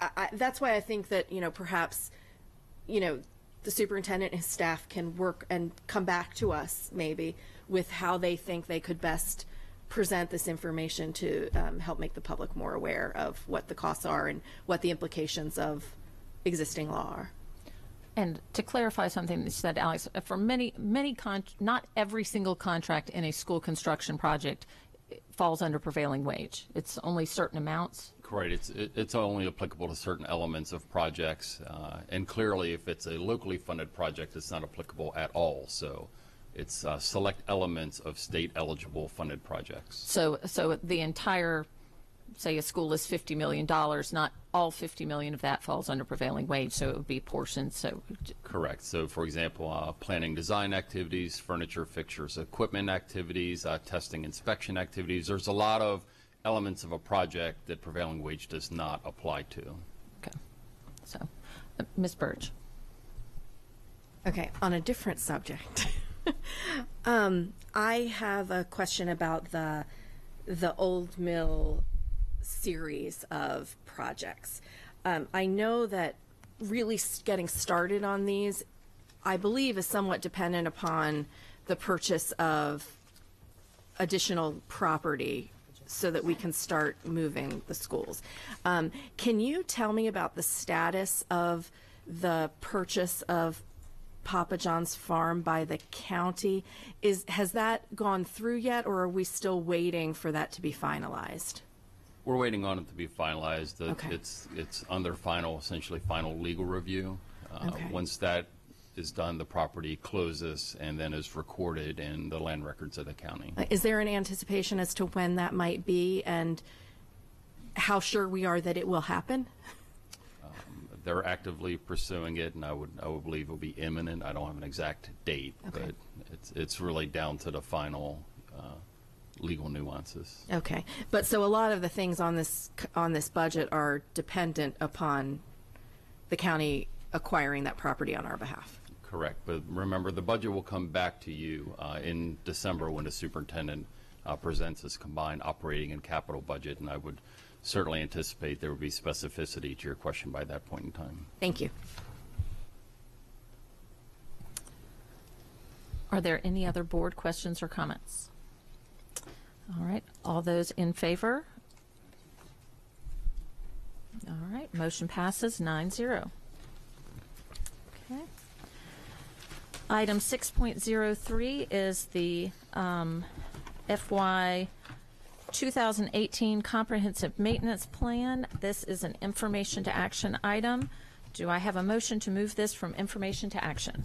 Speaker 4: I, I, that's why I think that, you know, perhaps, you know, the superintendent and his staff can work and come back to us maybe with how they think they could best present this information to um, help make the public more aware of what the costs are and what the implications of existing law are.
Speaker 1: And to clarify something that you said, Alex, for many, many con, not every single contract in a school construction project falls under prevailing wage. It's only certain amounts.
Speaker 14: Correct. It's, it- it's only applicable to certain elements of projects. uh, And clearly, if it's a locally funded project, it's not applicable at all. So it's uh, select elements of state eligible funded projects.
Speaker 1: So, so the entire, say a school is fifty million dollars, not all fifty million of that falls under prevailing wage, so it would be portioned, so.
Speaker 14: Correct. So for example, uh, planning design activities, furniture, fixtures, equipment activities, uh, testing, inspection activities. There's a lot of elements of a project that prevailing wage does not apply to.
Speaker 1: Okay. So, uh, Ms. Birge.
Speaker 4: Okay, on a different subject. um, I have a question about the the Old Mill series of projects. Um, I know that really getting started on these, I believe, is somewhat dependent upon the purchase of additional property so that we can start moving the schools. Um, can you tell me about the status of the purchase of Papa John's farm by the county? Is has that gone through yet, or are we still waiting for that to be finalized?
Speaker 14: We're waiting on it to be finalized. The-
Speaker 4: Okay.
Speaker 14: It's, it's under final, essentially final legal review. Uh,
Speaker 4: Okay.
Speaker 14: Once that is done, the property closes and then is recorded in the land records of the county.
Speaker 4: Uh, Is there an anticipation as to when that might be, and how sure we are that it will happen?
Speaker 14: They're actively pursuing it, and I would, I would believe it'll be imminent. I don't have an exact date,
Speaker 4: Okay.
Speaker 14: but it's, it's really down to the final uh, legal nuances.
Speaker 4: Okay, but so a lot of the things on this on this budget are dependent upon the county acquiring that property on our behalf.
Speaker 14: Correct, but remember, the budget will come back to you uh, in December when the superintendent uh, presents his combined operating and capital budget, and I would certainly anticipate there would be specificity to your question by that point in time.
Speaker 4: Thank you.
Speaker 1: Are there any other board questions or comments? All right, all those in favor? All right, motion passes nine zero. Okay. Item six point zero three is the um, FY 2018 Comprehensive Maintenance Plan. This is an information to action item. Do I have a motion to move this from information to action?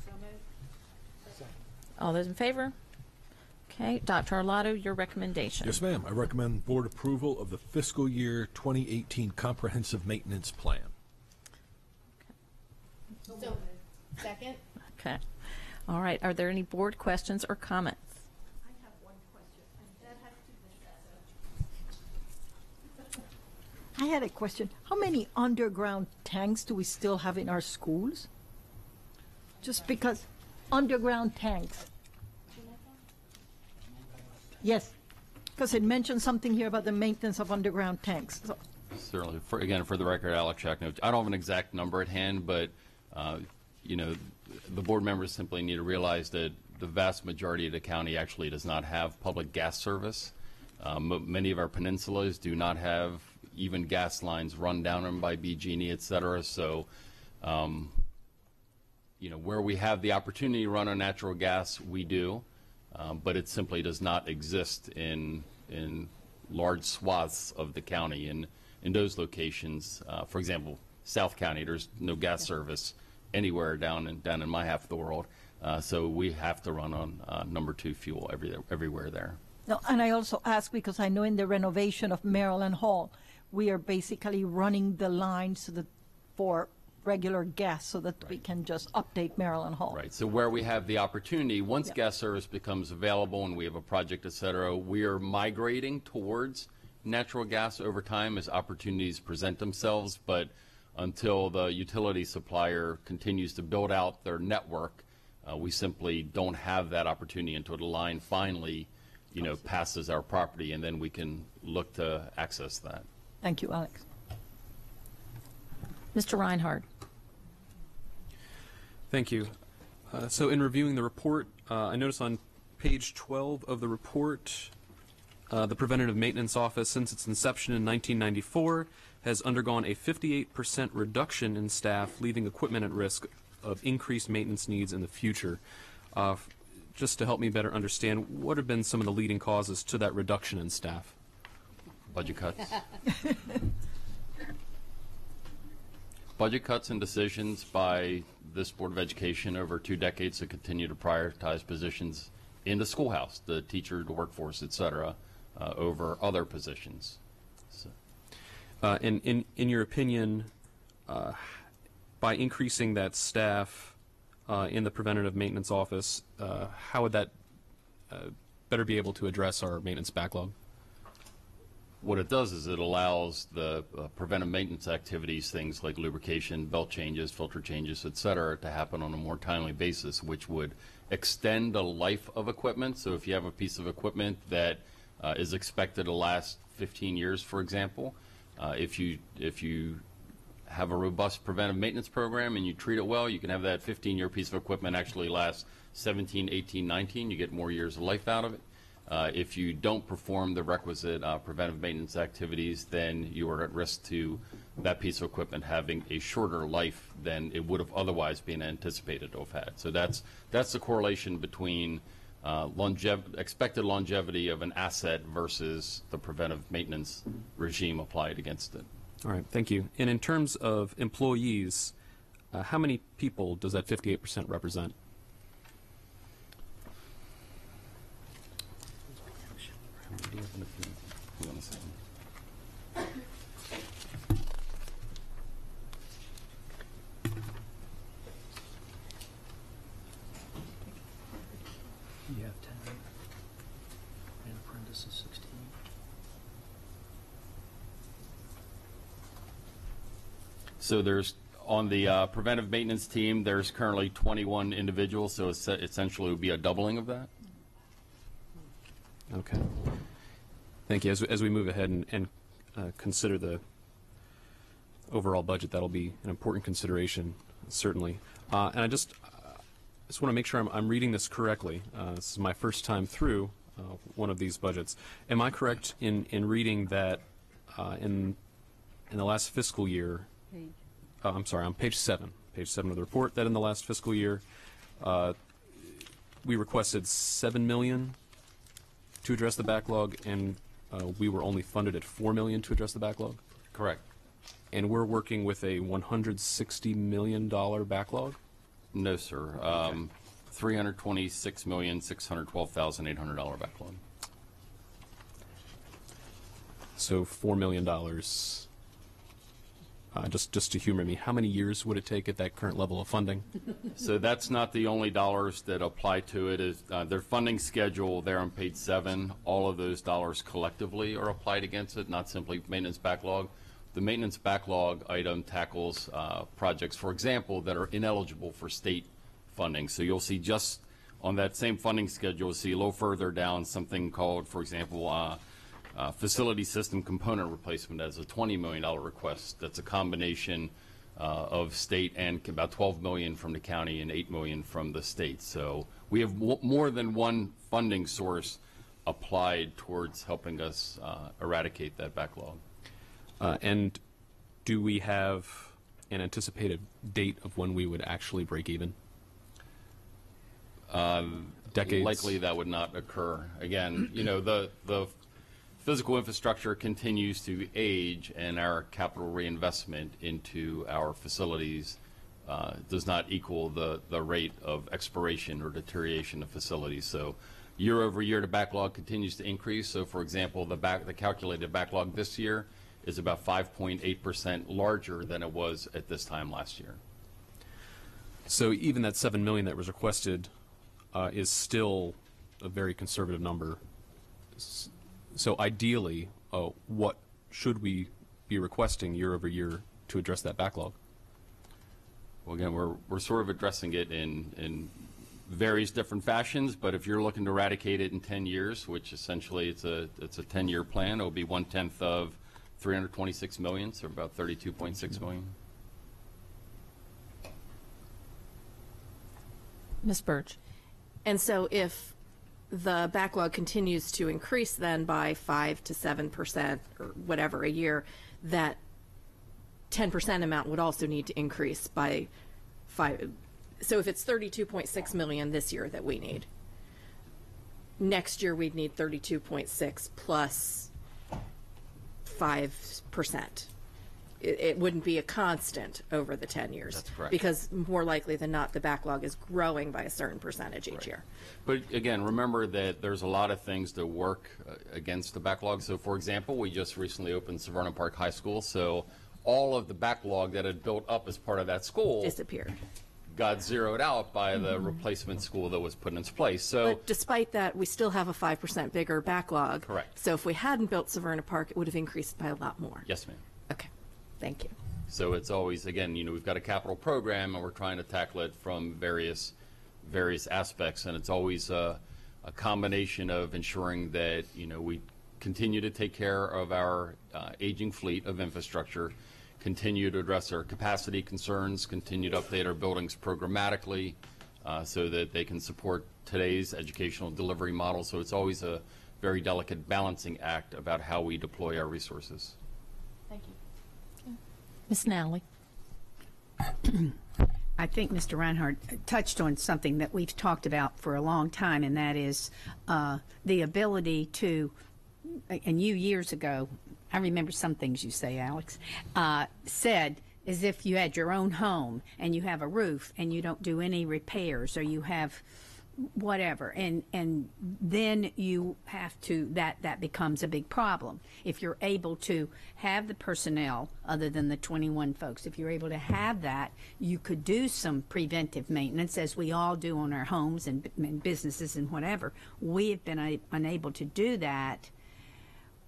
Speaker 1: All those in favor? Okay, Dr. Arlotto, your recommendation.
Speaker 11: Yes, ma'am. I recommend board approval of the fiscal year 2018 Comprehensive Maintenance Plan.
Speaker 4: So, second.
Speaker 1: Okay. All right, are there any board questions or comments?
Speaker 2: I have one question. I had a question. How many underground tanks do we still have in our schools? just because underground tanks. Yes, because it mentioned something here about the maintenance of underground tanks. So,
Speaker 14: Certainly. For, again, for the record, Alex Shackno, I don't have an exact number at hand, but, uh, you know, the board members simply need to realize that the vast majority of the county actually does not have public gas service. Um, many of our peninsulas do not have even gas lines run down them by BG&E, et cetera. So, um, you know, where we have the opportunity to run on natural gas, we do, um, but it simply does not exist in in large swaths of the county. And in those locations, uh, for example, South County, there's no gas service anywhere down in down in my half of the world. Uh, so we have to run on uh, number two fuel every, everywhere there.
Speaker 2: no, and I also ask because I know in the renovation of Maryland Hall, we are basically running the lines so for regular gas so that we can just update Maryland Hall.
Speaker 14: Right. So where we have the opportunity, once
Speaker 2: Yeah.
Speaker 14: gas service becomes available and we have a project, et cetera, we are migrating towards natural gas over time as opportunities present themselves. But until the utility supplier continues to build out their network, uh, we simply don't have that opportunity until the line finally, you know, passes our property, and then we can look to access that.
Speaker 2: Thank you, Alex.
Speaker 1: Mr. Reinhardt.
Speaker 13: Thank you. Uh, so in reviewing the report, uh, I notice on page 12 of the report, uh, the Preventative Maintenance Office, since its inception in 1994, has undergone a 58% reduction in staff, leaving equipment at risk of increased maintenance needs in the future. Uh, just to help me better understand, what have been some of the leading causes to that reduction in staff?
Speaker 14: Budget cuts. Budget cuts and decisions by this Board of Education over two decades to continue to prioritize positions in the schoolhouse, the teacher, the workforce, et cetera, uh, over other positions. So,
Speaker 13: Uh, in, in, in your opinion, uh, by increasing that staff uh, in the preventative maintenance office, uh, how would that uh, better be able to address our maintenance backlog?
Speaker 14: What it does is it allows the uh, preventive maintenance activities, things like lubrication, belt changes, filter changes, et cetera, to happen on a more timely basis, which would extend the life of equipment. So if you have a piece of equipment that uh, is expected to last 15 years, for example, uh, if you if you have a robust preventive maintenance program and you treat it well, you can have that 15-year piece of equipment actually last 17, 18, 19. You get more years of life out of it. Uh, if you don't perform the requisite uh, preventive maintenance activities, then you are at risk to that piece of equipment having a shorter life than it would have otherwise been anticipated to have had. So that's that's the correlation between uh, longev- expected longevity of an asset versus the preventive maintenance regime applied against it.
Speaker 13: All right, thank you. And in terms of employees, uh, how many people does that 58% represent?
Speaker 14: Hold on a second.
Speaker 16: You have ten. And apprentice is sixteen.
Speaker 14: So there's, on the uh, preventive maintenance team, there's currently 21 individuals, so es- essentially it would be a doubling of that.
Speaker 13: Okay. Thank you. As, as we move ahead and, and uh, consider the overall budget, that'll be an important consideration, certainly. Uh, and I just, uh, just want to make sure I'm, I'm reading this correctly. Uh, this is my first time through uh, one of these budgets. Am I correct in, in reading that uh, in, in the last fiscal year, uh, I'm sorry, on page seven, page seven of the report, that in the last fiscal year, uh, we requested seven million to address the backlog, and uh, we were only funded at four million to address the backlog.
Speaker 14: Correct.
Speaker 13: And we're working with a 160 million dollar backlog.
Speaker 14: No, sir. Um, $326,612,800 backlog.
Speaker 13: So four million dollars. Uh, just just to humor me, how many years would it take at that current level of funding?
Speaker 14: So that's not the only dollars that apply to it. Is uh, their funding schedule there on page seven? All of those dollars collectively are applied against it, not simply maintenance backlog. The maintenance backlog item tackles uh, projects, for example, that are ineligible for state funding. So you'll see just on that same funding schedule, you'll see a little further down something called, for example, uh, uh, facility system component replacement as a $20 million request. That's a combination uh, of state and about 12 million from the county and 8 million from the state. So we have more than one funding source applied towards helping us uh, eradicate that backlog.
Speaker 13: Uh, and do we have an anticipated date of when we would actually break even?
Speaker 14: Um,
Speaker 13: Decades.
Speaker 14: Likely that would not occur. Again, you know, the, the physical infrastructure continues to age and our capital reinvestment into our facilities uh, does not equal the, the rate of expiration or deterioration of facilities. So year over year, the backlog continues to increase. So for example, the back, the calculated backlog this year is about 5.8% larger than it was at this time last year.
Speaker 13: So even that seven million that was requested uh, is still a very conservative number. S- So ideally, uh, what should we be requesting year over year to address that backlog?
Speaker 14: Well, again, we're, we're sort of addressing it in, in various different fashions, but if you're looking to eradicate it in 10 years, which essentially it's a, it's a 10-year plan, it'll be one-tenth of 326 million, so about 32.6 million.
Speaker 1: Ms. Birge.
Speaker 4: And so if the backlog continues to increase then by 5 to 7% or whatever a year, that 10% amount would also need to increase by 5. So if it's 32.6 million this year that we need, next year we'd need 32.6 plus 5%. It, it wouldn't be a constant over the 10 years.
Speaker 14: That's correct.
Speaker 4: Because more likely than not, the backlog is growing by a certain percentage each year.
Speaker 14: But again, remember that there's a lot of things that work uh, against the backlog. So for example, we just recently opened Severna Park High School, so all of the backlog that had built up as part of that school
Speaker 4: Disappeared.
Speaker 14: got zeroed out by the
Speaker 4: Mhm.
Speaker 14: replacement school that was put in its place. So
Speaker 4: But despite that, we still have a 5% bigger backlog.
Speaker 14: Correct.
Speaker 4: So if we hadn't built Severna Park, it would have increased by a lot more.
Speaker 14: yes, ma'am.
Speaker 4: Thank you.
Speaker 14: So it's always, again, you know, we've got a capital program and we're trying to tackle it from various, various aspects. And it's always a, a combination of ensuring that, you know, we continue to take care of our uh, aging fleet of infrastructure, continue to address our capacity concerns, continue to update our buildings programmatically uh, so that they can support today's educational delivery model. So it's always a very delicate balancing act about how we deploy our resources.
Speaker 1: Ms. Nally.
Speaker 10: I think Mr. Reinhardt touched on something that we've talked about for a long time, and that is uh, the ability to, and you years ago, I remember some things you say, Alex, uh, said as if you had your own home and you have a roof and you don't do any repairs or you have whatever. And and then you have to that that becomes a big problem. If you're able to have the personnel other than the 21 folks if you're able to have that you could do some preventive maintenance as we all do on our homes and, and businesses and whatever. We have been a, unable to do that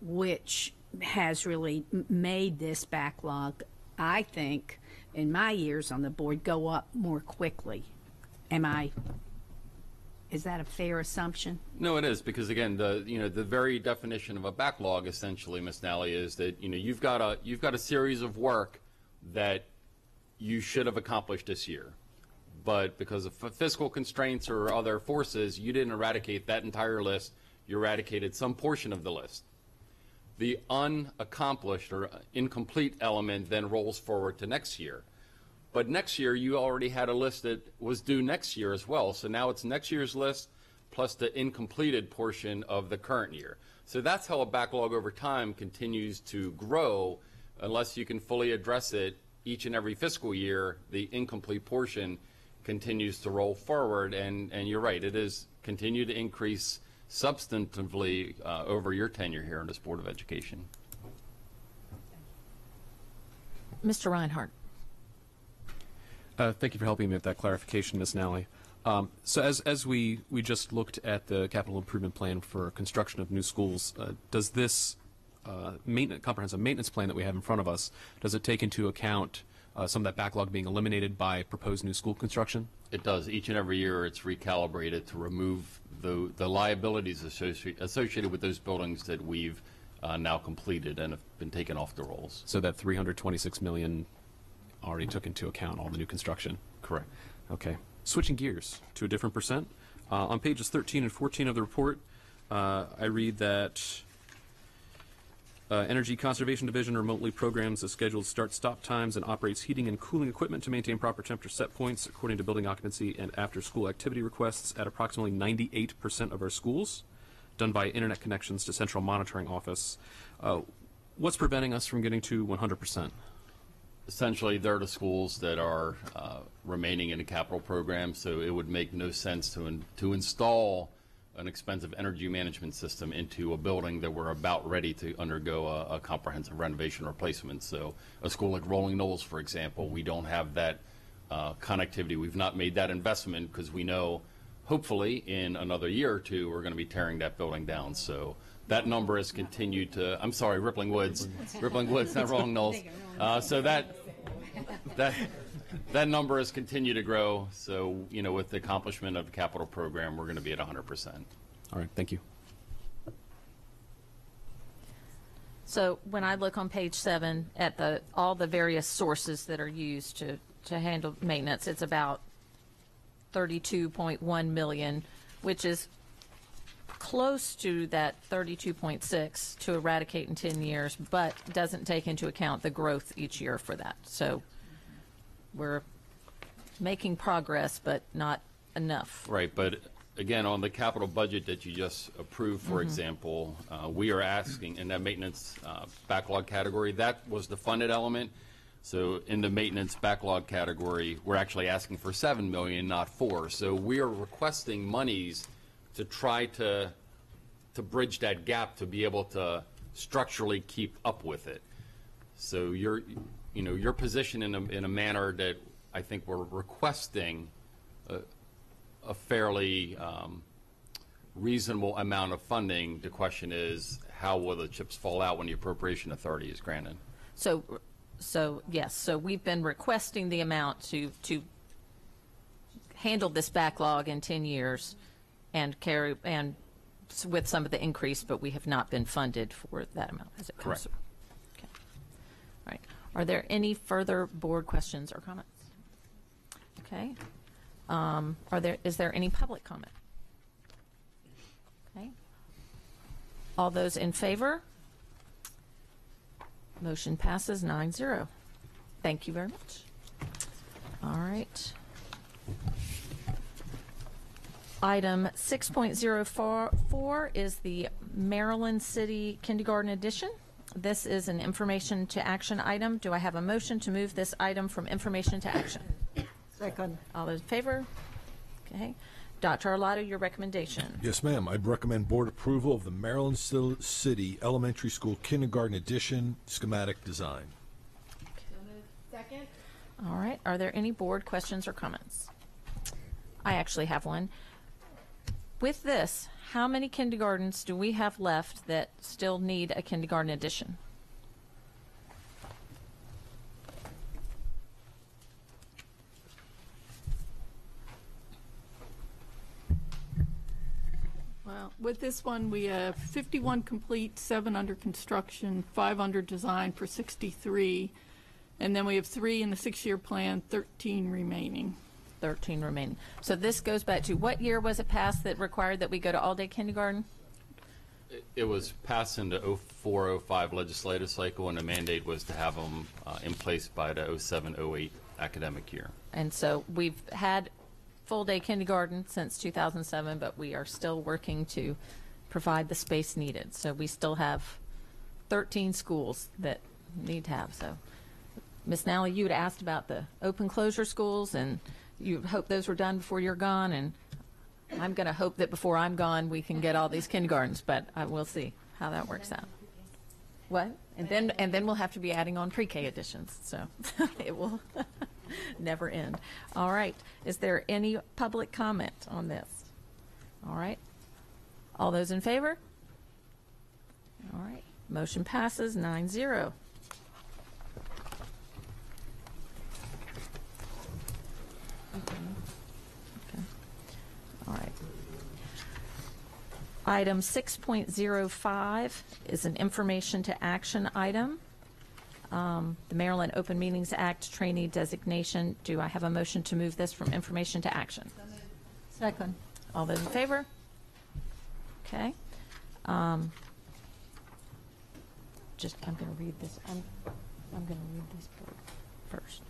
Speaker 10: which has really made this backlog i think in my years on the board go up more quickly. Am i is that a fair assumption?
Speaker 14: No, it is because again, the you know the very definition of a backlog, essentially, Miss Nally, is that you know you've got a you've got a series of work that you should have accomplished this year, but because of fiscal constraints or other forces, you didn't eradicate that entire list. You eradicated some portion of the list. The unaccomplished or incomplete element then rolls forward to next year. But next year, you already had a list that was due next year as well. So now it's next year's list plus the incompleted portion of the current year. So that's how a backlog over time continues to grow unless you can fully address it each and every fiscal year. The incomplete portion continues to roll forward. And, and you're right, it is continue to increase substantively uh, over your tenure here in this Board of Education.
Speaker 1: Mr. Reinhardt.
Speaker 13: Uh, thank you for helping me with that clarification, Ms. Nally. Um, so as, as we, we just looked at the capital improvement plan for construction of new schools, uh, does this uh, maintenance, comprehensive maintenance plan that we have in front of us, does it take into account uh, some of that backlog being eliminated by proposed new school construction?
Speaker 14: It does. Each and every year, it's recalibrated to remove the, the liabilities associated, associated with those buildings that we've uh, now completed and have been taken off the rolls.
Speaker 13: So that 326 million already took into account all the new construction?
Speaker 14: Correct.
Speaker 13: Okay. Switching gears to a different percent. Uh, on pages 13 and 14 of the report, uh, I read that uh, Energy Conservation Division remotely programs the scheduled start-stop times and operates heating and cooling equipment to maintain proper temperature set points according to building occupancy and after-school activity requests at approximately 98% of our schools, done by internet connections to central monitoring office. Uh, what's preventing us from getting to 100%?
Speaker 14: Essentially, they're the schools that are uh, remaining in the capital program, so it would make no sense to, in, to install an expensive energy management system into a building that we're about ready to undergo a, a comprehensive renovation replacement. So a school like Rolling Knolls, for example, we don't have that uh, connectivity. We've not made that investment because we know, hopefully, in another year or two, we're going to be tearing that building down. So that number has continued to, I'm sorry, Rippling Woods, Rippling Woods, not Rolling Knolls. Uh, so that, that, that number has continued to grow. So, you know, with the accomplishment of the capital program, we're going to be at 100%.
Speaker 13: All right, thank you.
Speaker 1: So when I look on page seven at the, all the various sources that are used to, to handle maintenance, it's about thirty-two point one million, which is close to that thirty-two point six to eradicate in ten years, but doesn't take into account the growth each year for that. So we're making progress, but not enough.
Speaker 14: Right, but again, on the capital budget that you just approved, for
Speaker 1: Mhm.
Speaker 14: example, uh, we are asking, in that maintenance uh, backlog category, that was the funded element. So in the maintenance backlog category, we're actually asking for 7 million, not 4. So we are requesting monies to try to, to bridge that gap to be able to structurally keep up with it. So you're, you know, your position in a, in a manner that I think we're requesting a, a fairly um, reasonable amount of funding. The question is, how will the chips fall out when the appropriation authority is granted?
Speaker 1: So, so, yes, so we've been requesting the amount to, to handle this backlog in ten years and carry, and s- with some of the increase, but we have not been funded for that amount as it comes.
Speaker 14: Correct.
Speaker 1: through. Okay. All right. Are there any further board questions or comments? Okay. Um, are there, is there any public comment? Okay. All those in favor? Motion passes 9-0. Thank you very much. All right. Item 6.04 is the Maryland City Kindergarten Addition. This is an information to action item. Do I have a motion to move this item from information to action?
Speaker 2: Second.
Speaker 1: All those in favor? Okay. Dr. Arlotto, your recommendation.
Speaker 11: Yes, ma'am. I'd recommend board approval of the Maryland Sil- City Elementary School Kindergarten Addition schematic design.
Speaker 5: Second.
Speaker 1: All right. Are there any board questions or comments? I actually have one. With this, how many kindergartens do we have left that still need a kindergarten addition?
Speaker 17: Well, with this one, we have 51 complete, seven under construction, five under design for 63. And then we have three in the six-year plan, 13 remaining.
Speaker 1: 13 remaining. So this goes back to what year was it passed that required that we go to all-day kindergarten?
Speaker 14: It- It was passed in the 04-05 legislative cycle, and the mandate was to have them uh, in place by the 07-08 academic year.
Speaker 1: And so we've had full-day kindergarten since 2007, but we are still working to provide the space needed. So we still have 13 schools that need to have, so. Ms. Nally, you had asked about the open closure schools, and you hope those were done before you're gone, and I'm going to hope that before I'm gone, we can get all these kindergartens, but we'll see how that works out. What? And then, and then we'll have to be adding on pre-K additions, so it will never end. All right. Is there any public comment on this? All right. All those in favor? All right. Motion passes 9-0. Item 6.05 is an information to action item. Um, The Maryland Open Meetings Act trainee designation. Do I have a motion to move this from information to action?
Speaker 2: Second.
Speaker 1: All those in favor? Okay. Um, Just, I'm going to read this, I'm, I'm going to read this first.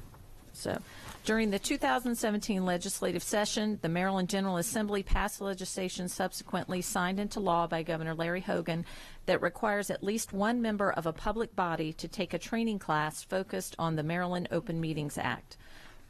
Speaker 1: So, during the 2017 legislative session, the Maryland General Assembly passed legislation subsequently signed into law by Governor Larry Hogan that requires at least one member of a public body to take a training class focused on the Maryland Open Meetings Act.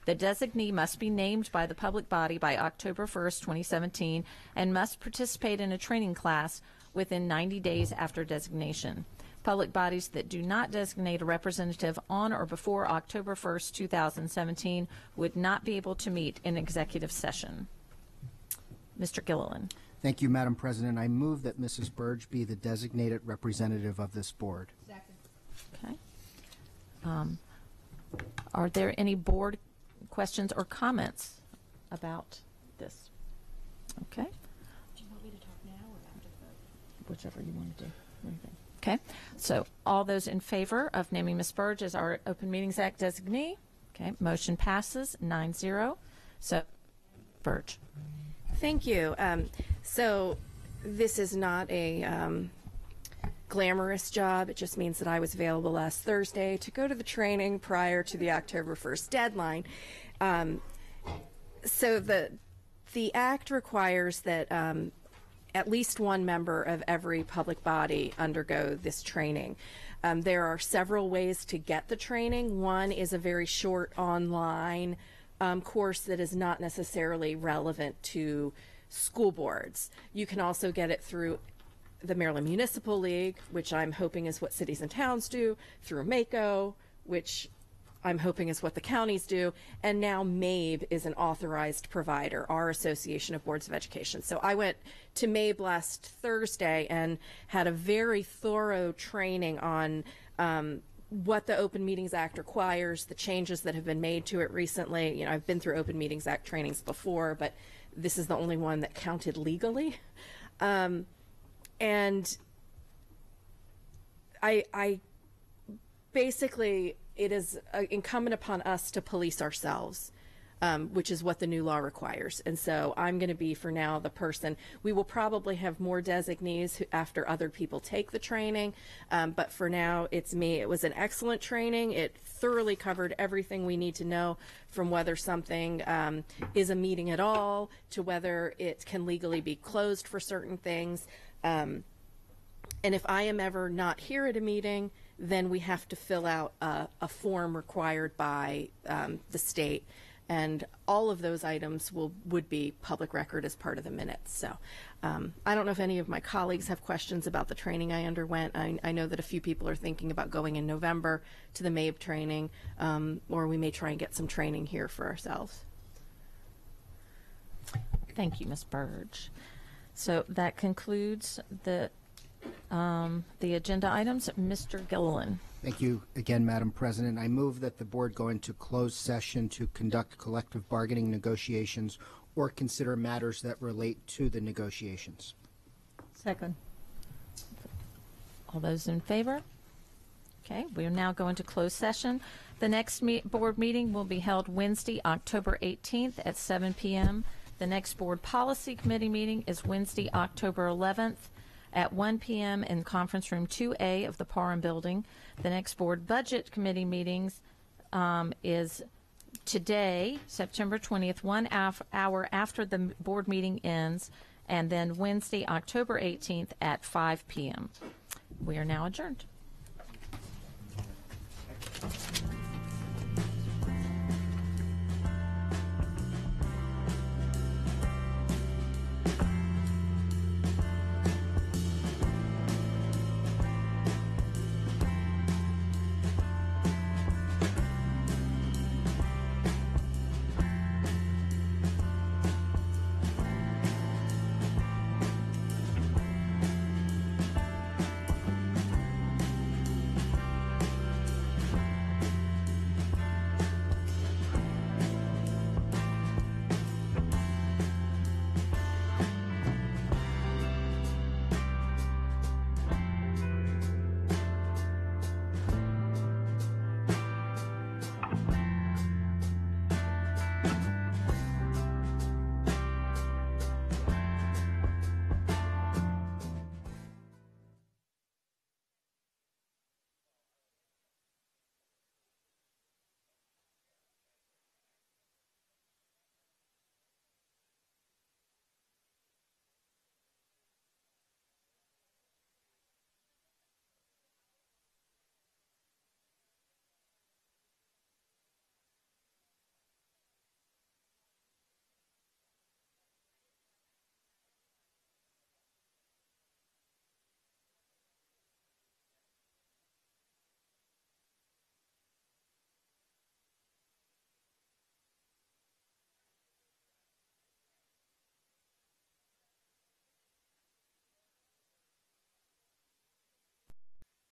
Speaker 1: The designee must be named by the public body by October 1st, 2017, and must participate in a training class within 90 days after designation. Public bodies that do not designate a representative on or before October 1st, 2017 would not be able to meet in executive session. Mr. Gilleland.
Speaker 16: Thank you, Madam President. I move that Mrs. Birge be the designated representative of this board.
Speaker 1: Okay. Um, Are there any board questions or comments about this? Okay.
Speaker 4: Do you want me to talk now or after the vote?
Speaker 1: Whichever you want to do. What do you think? Okay, so all those in favor of naming Ms. Birge as our Open Meetings Act designee? Okay, motion passes nine zero. So, Birge.
Speaker 4: Thank you. Um, so this is not a um, glamorous job. It just means that I was available last Thursday to go to the training prior to the October 1st deadline. Um, so the the act requires that um, at least one member of every public body undergo this training. Um, there are several ways to get the training. One is a very short online um, course that is not necessarily relevant to school boards. You can also get it through the Maryland Municipal League, which I'm hoping is what cities and towns do, through MACo, which I'm hoping is what the counties do, and now MABE is an authorized provider, our Association of Boards of Education. So I went to MABE last Thursday and had a very thorough training on um, what the Open Meetings Act requires, the changes that have been made to it recently. You know, I've been through Open Meetings Act trainings before, but this is the only one that counted legally. Um, and I, I basically, it is uh, incumbent upon us to police ourselves. Um, which is what the new law requires. And so I'm going to be, for now, the person. We will probably have more designees who, after other people take the training, um, but for now, it's me. It was an excellent training. It thoroughly covered everything we need to know from whether something um, is a meeting at all to whether it can legally be closed for certain things. Um, and if I am ever not here at a meeting, then we have to fill out a, a form required by um, the state. And all of those items will would be public record as part of the minutes. So um, I don't know if any of my colleagues have questions about the training I underwent. I, I know that a few people are thinking about going in November to the MABE training, um, or we may try and get some training here for ourselves.
Speaker 1: Thank you, Ms. Birge. So that concludes the um, the agenda items. Mr. Gilleland.
Speaker 16: Thank you again, Madam President. I move that the board go into closed session to conduct collective bargaining negotiations or consider matters that relate to the negotiations.
Speaker 2: Second.
Speaker 1: All those in favor? Okay, we are now going to closed session. The next me- board meeting will be held Wednesday, October 18th at 7 p.m. The next board policy committee meeting is Wednesday, October 11th at 1 p.m. in conference room 2A of the Parham Building. The next board budget committee meetings um, is today, September 20th, one af- hour after the board meeting ends, and then Wednesday, October 18th at 5 p.m. We are now adjourned.